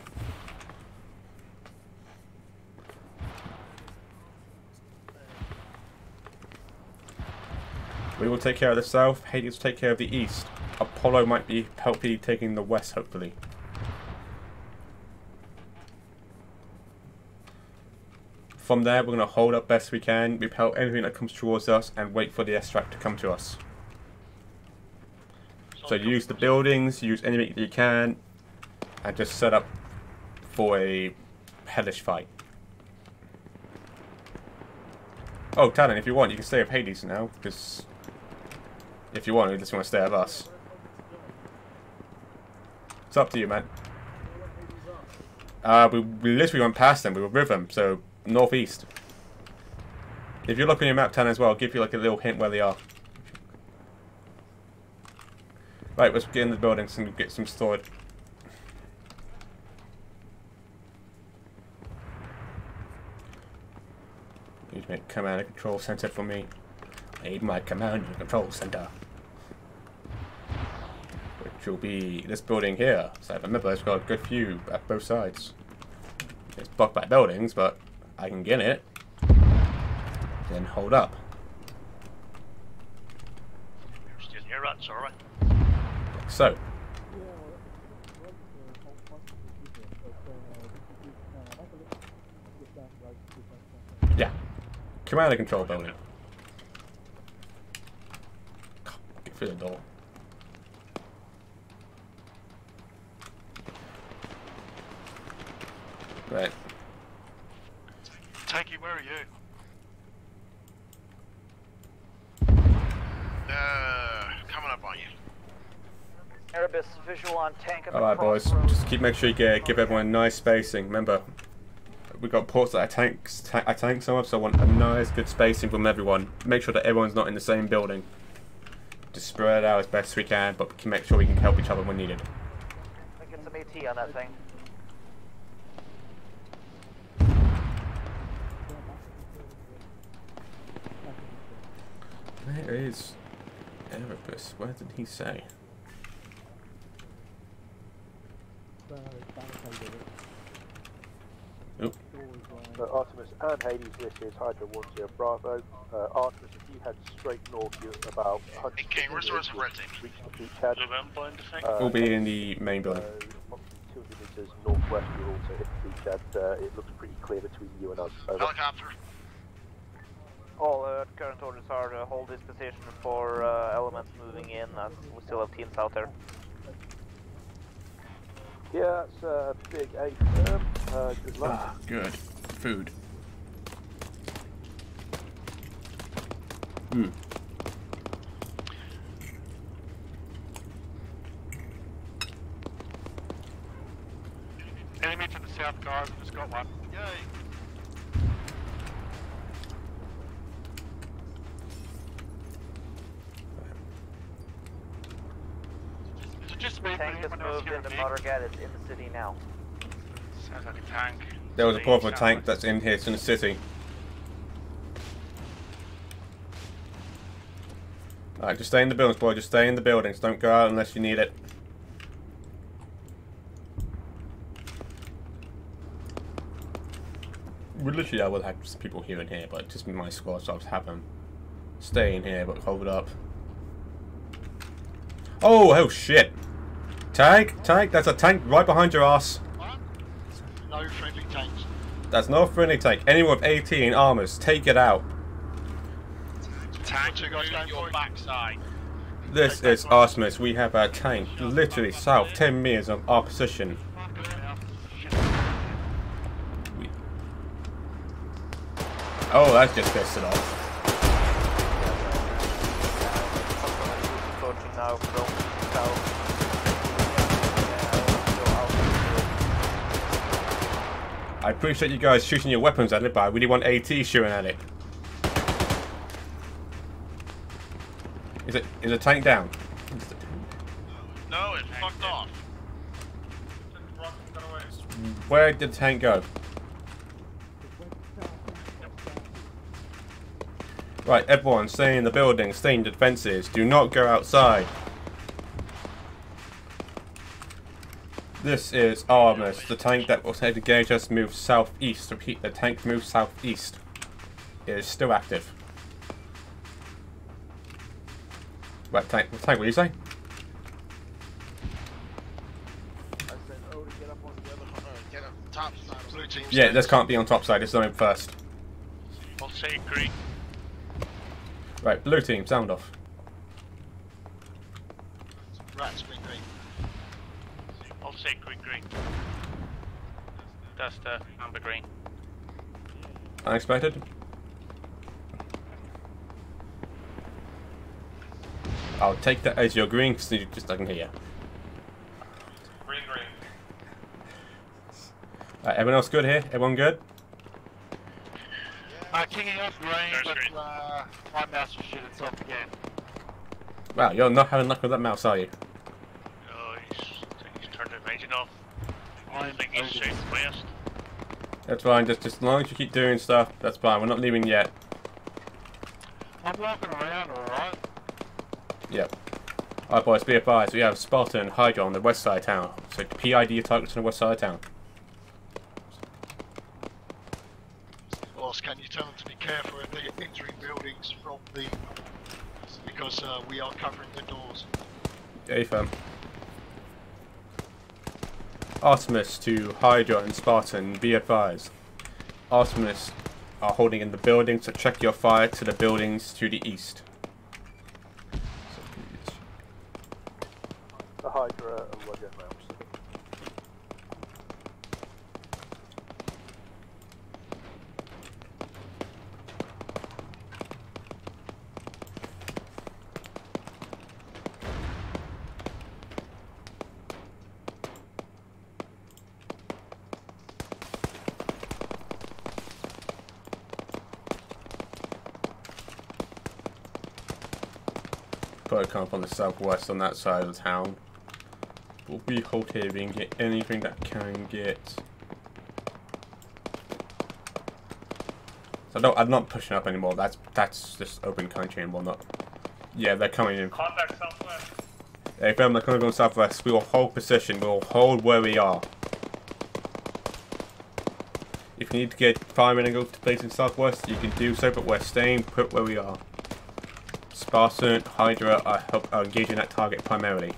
We will take care of the south, Hades will take care of the east. Apollo might be helping taking the west, hopefully. From there, we're going to hold up best we can, repel anything that comes towards us, and wait for the extract to come to us. So use the buildings, use anything that you can, and just set up for a hellish fight. Oh, Talon, if you want, you can stay with Hades now, because if you want, you just want to stay with us. It's up to you, man. Uh, we, we literally went past them. We were with them, so northeast. If you look on your map, Tan, as well, I'll give you like a little hint where they are. Right, let's get in the buildings and get some stored. Need to make command and control center for me. Need my command and control center. Which will be this building here. So I remember it's got a good view at both sides. It's blocked by buildings, but I can get it. Then hold up. Me, right, it's alright. So, yeah. Command and control building. Get through the door. Right. Tanky, where are you? Uh, coming up on you? Erebus, visual on tank at Alright, boys. crossroads. Just keep make sure you get, give everyone nice spacing. Remember, we've got ports that are tanks, ta are tanks of, so I want a nice, good spacing from everyone. Make sure that everyone's not in the same building. Just spread out as best we can, but we can make sure we can help each other when needed. Let's get some AT on that thing. Where is Erebus? Where did he say? Oop. Uh, Artemis and Hades, this is Hydra 10 Bravo. Uh, Artemis, if you head straight north, you're about 100 Hey, King, where's the rest of the red team? reach the beachhead. Uh, We'll be in the main building. So, approximately 200 metres northwest, you'll also hit the beachhead. Uh, it looks pretty clear between you and us. Over. Helicopter. All uh, current orders are to hold this position for uh, elements moving in. As we still have teams out there. Yeah, it's a big A firm. Uh, good luck. Ah, good. Food. Hmm. Enemy to the south, guys. Just got one. Yay. Is it just me? Tank has moved hearing into me? Moddergat. It's in the city now. Sounds like a tank. There was a proper tank that's in here. It's in the city. Alright, just stay in the buildings, boy. Just stay in the buildings. Don't go out unless you need it. We Literally, I will have people here and here, but just my squad, have them stay in here, but hold up. Oh, oh shit! Tank, tank, that's a tank right behind your ass. No. That's not a friendly tank. Anyone with 18 armors, take it out. Tank your backside. This is Artemis. We have our tank literally south 10 meters of our position. Oh, that's just pissed it off. I appreciate you guys shooting your weapons at it, but I really want AT shooting at it. Is it is a tank down? No, it fucked off. Where did the tank go? Right, everyone, stay in the building, stay in the defences. Do not go outside. This is Artemis, the tank that was will take engage us move southeast. Repeat, the tank moves southeast. It is still active. Right, tank, tank, what do you say? Get up top side. Blue team. Yeah, this can't be on top side, this is on first. I'll say green. Right, blue team, sound off. Rats, green, green. I'll say green, green. That's the amber green. Unexpected? I'll take that as your green because you just I can hear you. Green, green. Right, everyone else good here? Everyone good? Uh, kicking off green, but uh, my mouse will shoot itself again. Wow, you're not having luck with that mouse, are you? Oh, he's, I think he's turned the engine off. I think he's shooting. That's fine, just, just as long as you keep doing stuff, that's fine. We're not leaving yet. I'm walking around, alright? Yep. Alright boys, be advised, we have Spartan and Hydra on the west side of town. So PID your targets on the west side of town. Boss, can you tell them to be careful if they're entering buildings from the... Because uh, we are covering the doors. A firm. Artemis to Hydra and Spartan, be advised. Artemis are holding in the building, so check your fire to the buildings to the east. The Hydra the southwest on that side of the town. We'll be hold here and get anything that can get. So no, I'm not pushing up anymore. That's that's just open country and whatnot. Yeah, they're coming in. Contact southwest. Hey, fam, they're coming from southwest. We will hold position. We will hold where we are. If you need to get firemen and go to place in southwest, you can do so, but we're staying put where we are. Spartan, Hydra are, help, uh, are engaging that target primarily.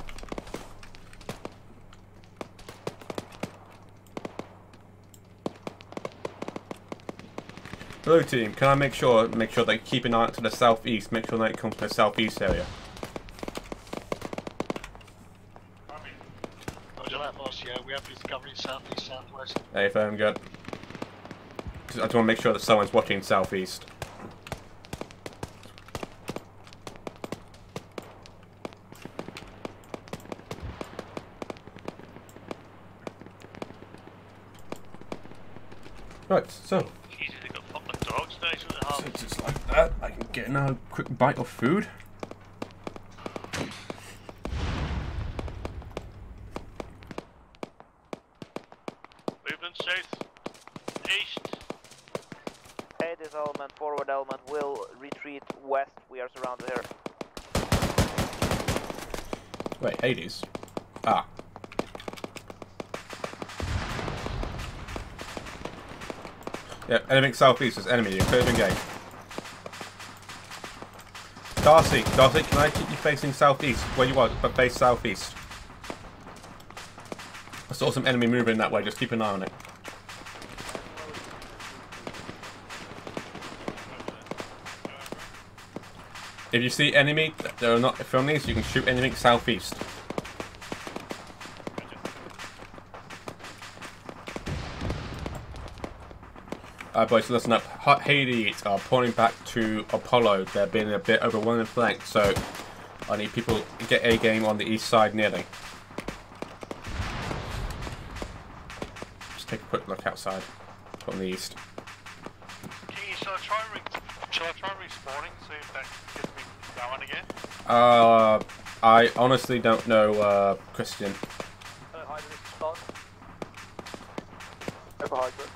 Blue team, can I make sure make sure they keep an eye out to the southeast, make sure they come to the southeast area. Roger that, boss. Yeah, we have been southeast, southwest. Hey, fam, good. I just want to make sure that someone's watching southeast. Right, so, Easy to go fuck the dogs now, so they so. since it's like that, I can get another quick bite of food. Movement south, east. Hey, this element, forward element will retreat west. We are surrounded here. Wait, Hades. Ah. Yep, anything southeast is enemy. You're clear to engage. Darcy, Darcy, can I keep you facing southeast? Where you are, but face southeast. I saw some enemy moving that way. Just keep an eye on it. If you see enemy that are not from these, you can shoot anything southeast. Uh, boys, listen up. H- Hades are pulling back to Apollo. They're being a bit overwhelming flank, so I need people to get a game on the east side nearly. Just take a quick look outside on the east. Gee, shall I try shall I try respawning, see if that gets me going again? Uh, I honestly don't know, uh, Christian. Uh, Hydra, this is Spawn. Over Hydra.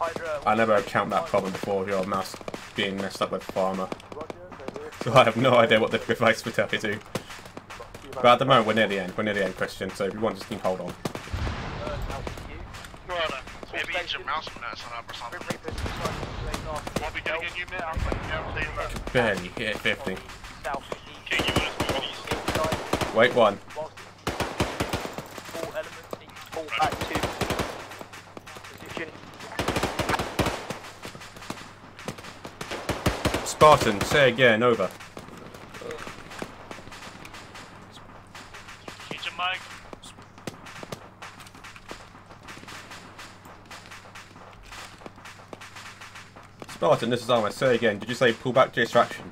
Hydra. I never encountered that problem before your mouse being messed up with farmer. So I have no idea what the device would tell you to. But at the moment, we're near the end. We're near the end, Christian, so if you want, just can hold on. Right, maybe use your mouse when that's up or something. What we doing in you, mate? I'm putting down the left. Barely hit 50. Can you move Wait one. All elements need to fall back to position. Spartan, say again, over. Change your mic. Spartan, this is Armour, say again. Did you say pull back to extraction?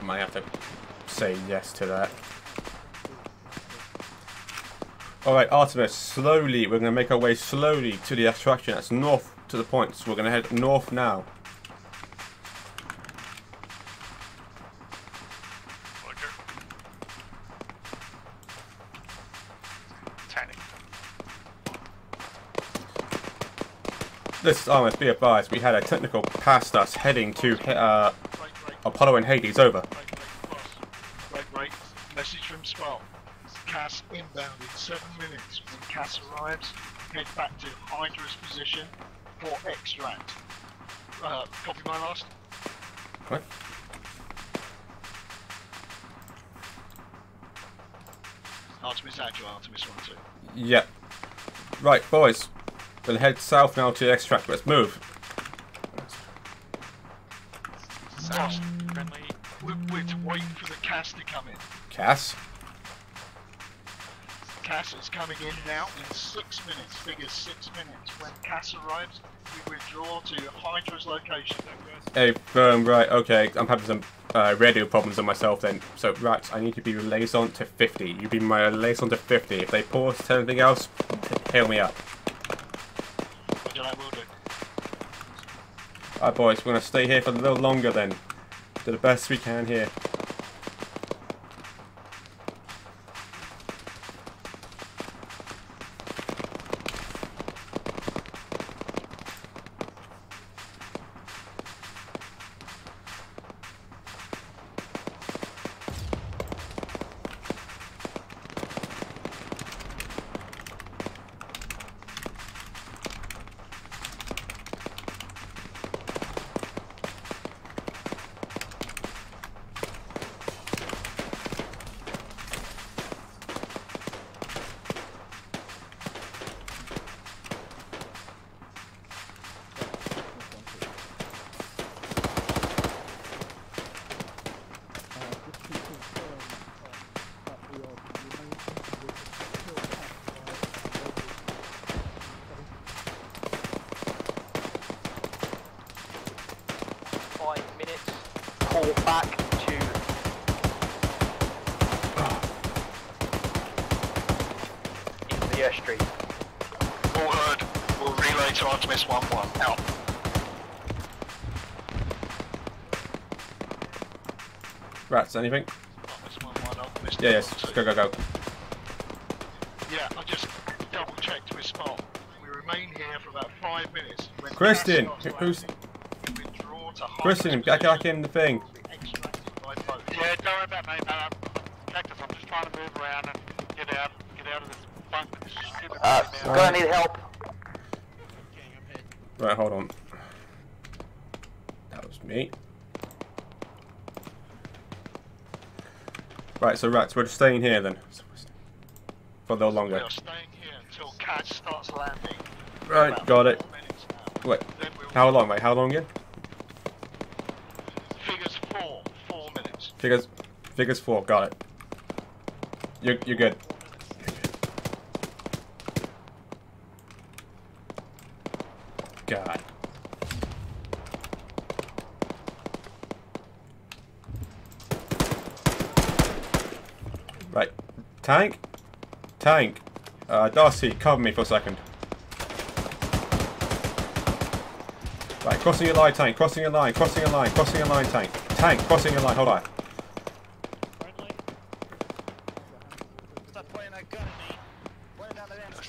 I might have to say yes to that. Alright, Artemis, slowly, we're going to make our way slowly to the extraction. That's north to the point, so we're going to head north now. Roger. This is Artemis, be advised, we had a technical past us heading to uh, Apollo and Hades, over. Head back to Hydra's position for extract. Uh, copy my last. What? Artemis Agile, Artemis 1 2. Yep. Right, boys. We'll head south now to extract. Let's move. Six minutes. Figures six minutes. When CAS arrives, we withdraw to Hydra's location. Hey, firm, right, okay. I'm having some uh, radio problems on myself then. So, right, I need to be liaison to 50. You be my liaison to 50. If they pause to anything else, hail me up. Roger that, will do. Alright boys, we're gonna stay here for a little longer then. Do the best we can here. Five minutes. Call back to into the airstream. All heard. We'll relay to Artemis 1-1. Out. Rats, anything? Artemis 1-1, Yeah, yes. Go, go, go. Yeah, I just double checked with spot. We remain here for about five minutes. When Kristen! Who's... landing, withdraw to high Christian, get back in the thing. by boat. Yeah, don't worry about me, man. I'm Cactus, I'm just trying to move around and get out, get out of this funk with this stupid Uh, man. gonna need help. Right, hold on. That was me. Right, so rats, we're just staying here then. For a little We longer. are staying here until catch starts landing. Right, got it. Wait, how long, mate? How long again? Figures four, four minutes. Figures, figures four, got it. You're, you're good. God. Right, tank, tank. Uh, Darcy, cover me for a second. Right, crossing your line, tank. Crossing your line, crossing your line, crossing your line, tank. Tank, crossing your line. Hold on.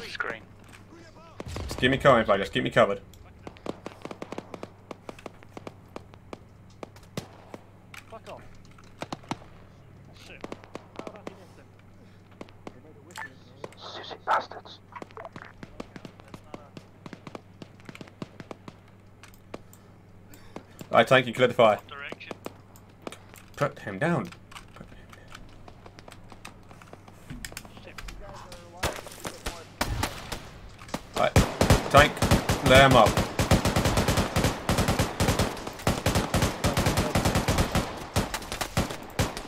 Screen. Just keep me covered, buddy. Just keep me covered. Fuck off. Shit. Susie bastards. Tank, you clear the fire. Put him down. Right, tank, lay him up.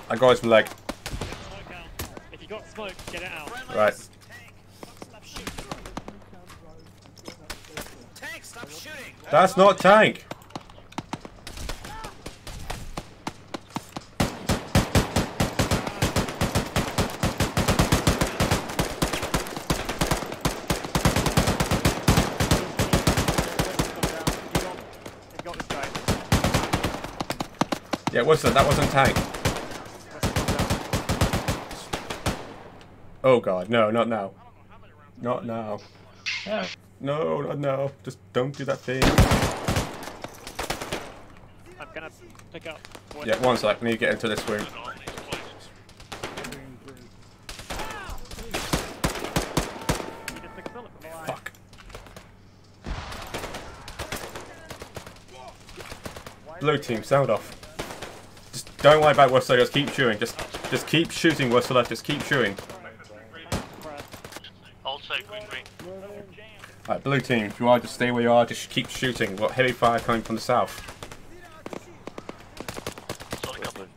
I got his leg. If you got smoke, get it out. Right. Tank, stop shooting! That's not tank. Yeah, what's that? That wasn't tank. Oh god, no, not now. Not now. No, not now. Just don't do that thing. I'm gonna pick up. one- Yeah, one sec. I need to get into this room. Fuck. Blue team, sound off. Just don't worry about what's there. Just keep shooting. Just, just keep shooting. What's left? Just keep shooting. Also, green, green. Right, blue team, if you are, just stay where you are. Just keep shooting. What heavy fire coming from the south?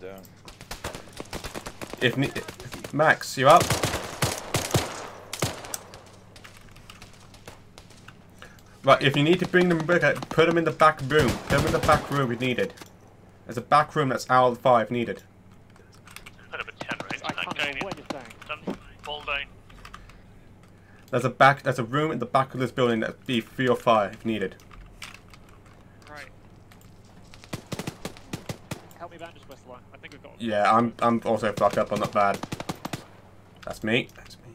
down. If ne- Max, you up? Right, if you need to bring them back, put them in the back room. Put them in the back room if needed. There's a back room that's out of five needed. Put up a 10 range. I can't down. where you're saying. Done. Fall down. There's a back. There's a room in the back of this building that'd be three or five if needed. Right. Help me bandage west. I think we've got. Yeah, I'm I'm also fucked up. I'm not bad. That's me. That's me.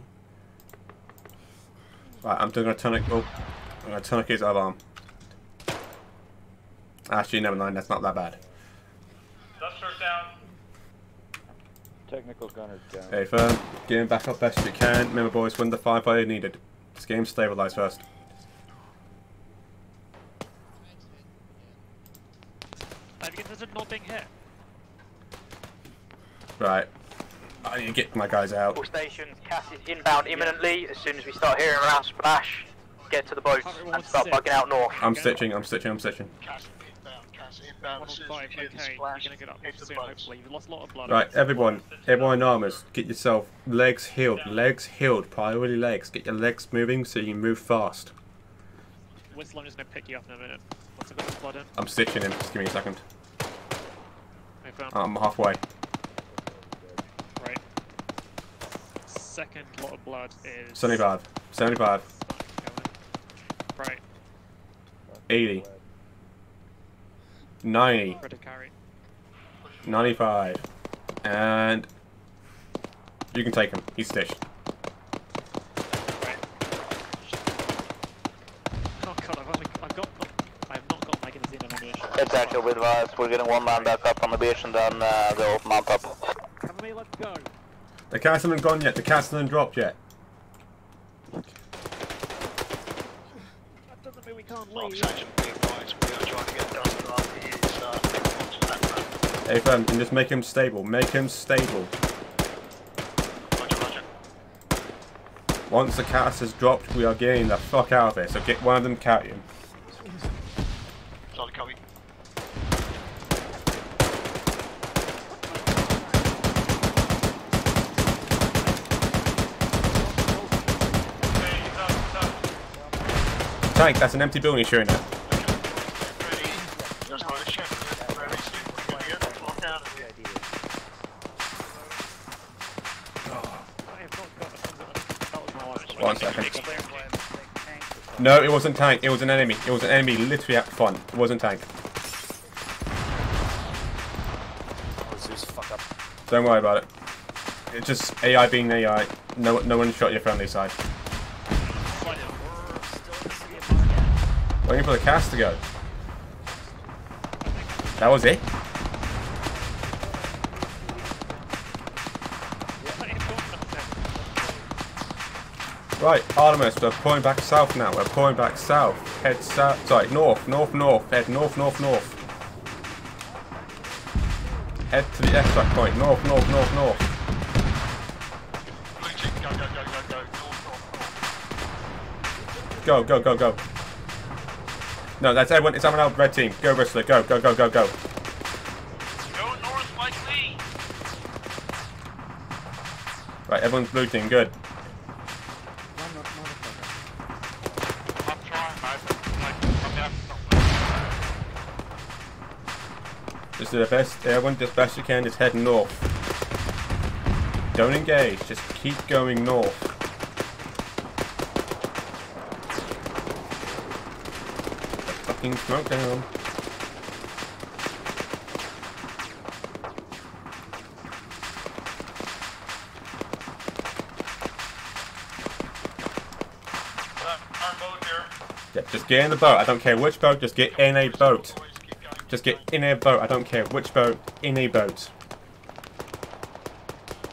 Right, I'm doing a tonic. Oh, I'm gonna tonic his other arm. Actually, never mind. That's not that bad. Duster's down. Technical gunner's down. Hey, firm. Get him back up best you can. Remember, boys, win the firefighter needed. This game stabilized first. I think there's not being hit. Right. I need to get my guys out. All stations, CAS is inbound imminently. As soon as we start hearing around splash, get to the boats and start bugging out north. I'm stitching. I'm stitching. I'm stitching. CAS inbound, CAS inbound. As soon as Five, okay, splash, you're gonna get up soon, hopefully. You've lost a lot of blood. Right, everyone, everyone in armors, get yourself legs healed, legs healed, priority legs. Get your legs moving so you can move fast. Whistler, I'm just gonna pick you up in a minute. Once I've got the blood in. I'm stitching him. Just give me a second. Okay. I'm halfway. Right. Second lot of blood is. 75, 75, Right. 80, 90, Ready to carry. 95, and you can take him. He's stitched. Oh god, I've only. I've got. I have not got magazine and ammunition. It's actually with us. We're getting one man back up on the beach and then uh, they'll mount up. Cover me, let's go. The cat's hasn't gone yet. The cat's hasn't dropped yet. That doesn't mean we can't Fox leave. Agent, be advised, we are trying to get Duster up. He is uh, onto that Hey, firm, can just make him stable. Make him stable. Roger, roger. Once the cast has dropped, we are getting the fuck out of here. So get one of them carrying. Solid copy. Tank, that's an empty building you're shooting at. Just like a shepherd, very soon we're going to get the fuck out of here. One second. No, it wasn't tank. It was an enemy. It was an enemy literally at front. It wasn't tank. Oh, Zeus, fuck up. Don't worry about it. It's just AI being AI. No, no one shot your friendly side. Waiting for the cast to go. That was it. Right, Artemis, we're pulling back south now. We're pulling back south. Head south. Sorry, north, north, north. Head north, north, north. Head to the extract point. North, north, north, north. Go, go, go, go, go. North, north, north. Go, go, go, go. No, that's everyone. It's everyone else. Red team. Go, Whistler. Go, go, go, go, go. Go north like me. Right, everyone's blue team. Good. I'm trying, mate. Like, I'm having Do the best. Everyone, do the best you can. Just head north. Don't engage. Just keep going north. Fucking smoke down. Yeah, just get in the boat. I don't care which boat. Just get in a boat. Just get in a boat. I don't care which boat. In a boat.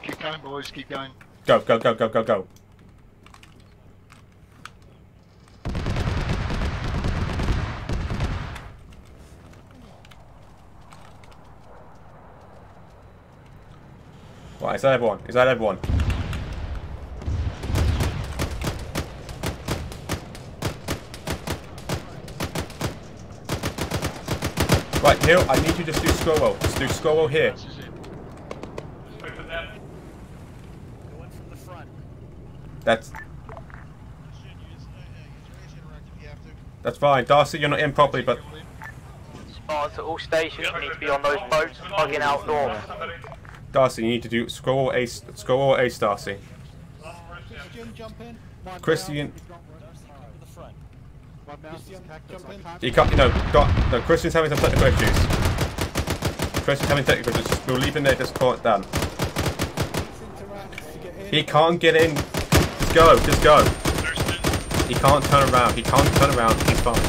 Keep going, boys, keep going. Go, go, go, go, go, go. Right, is that everyone? Is that everyone? Hill, I need you to just do Scrowwell. Just do Scrowwell here. That's That's fine. Darcy, you're not in properly, but Spawn to all stations, we need to be on those boats, bugging out north. Darcy, you need to do Scrowwell Ace Scrowwell Ace Darcy. Jim jump in? Christian. My mouse is cactus. I can't. You can't, know, got, no, Christian's having some technical issues. Christian's having technical issues. We'll leave him there, just call it. He can't get in. Just go, just go. He can't turn around. He can't turn around. He's fine.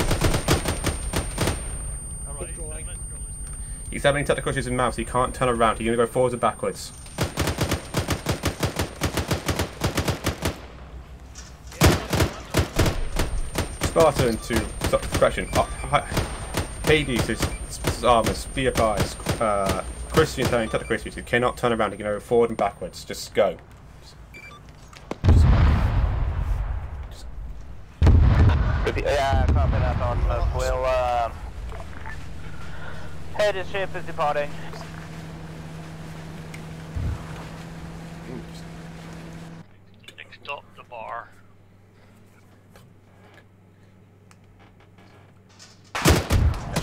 He's having technical issues in mouse. He can't turn around. He's gonna go forwards and backwards. Sparta into suppression. Uh, hi- Hades is is armor. Spear fires. Uh, Christian having technical issues. He cannot turn around. He can go forward and backwards. Just go. Repeat- Yeah, copy that, Artemis. We'll, uh... Head ship is departing. Stop, the bar.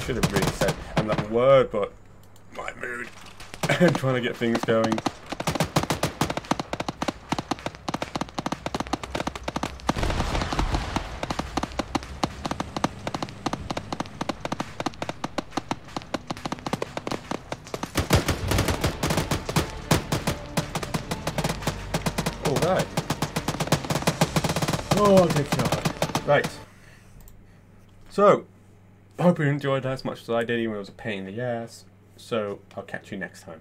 Should have really said another word, but my mood. trying to get things going. All right. Oh, good God. Right. So, hope you enjoyed that as much as I did, even though it was a pain in the ass. So, I'll catch you next time.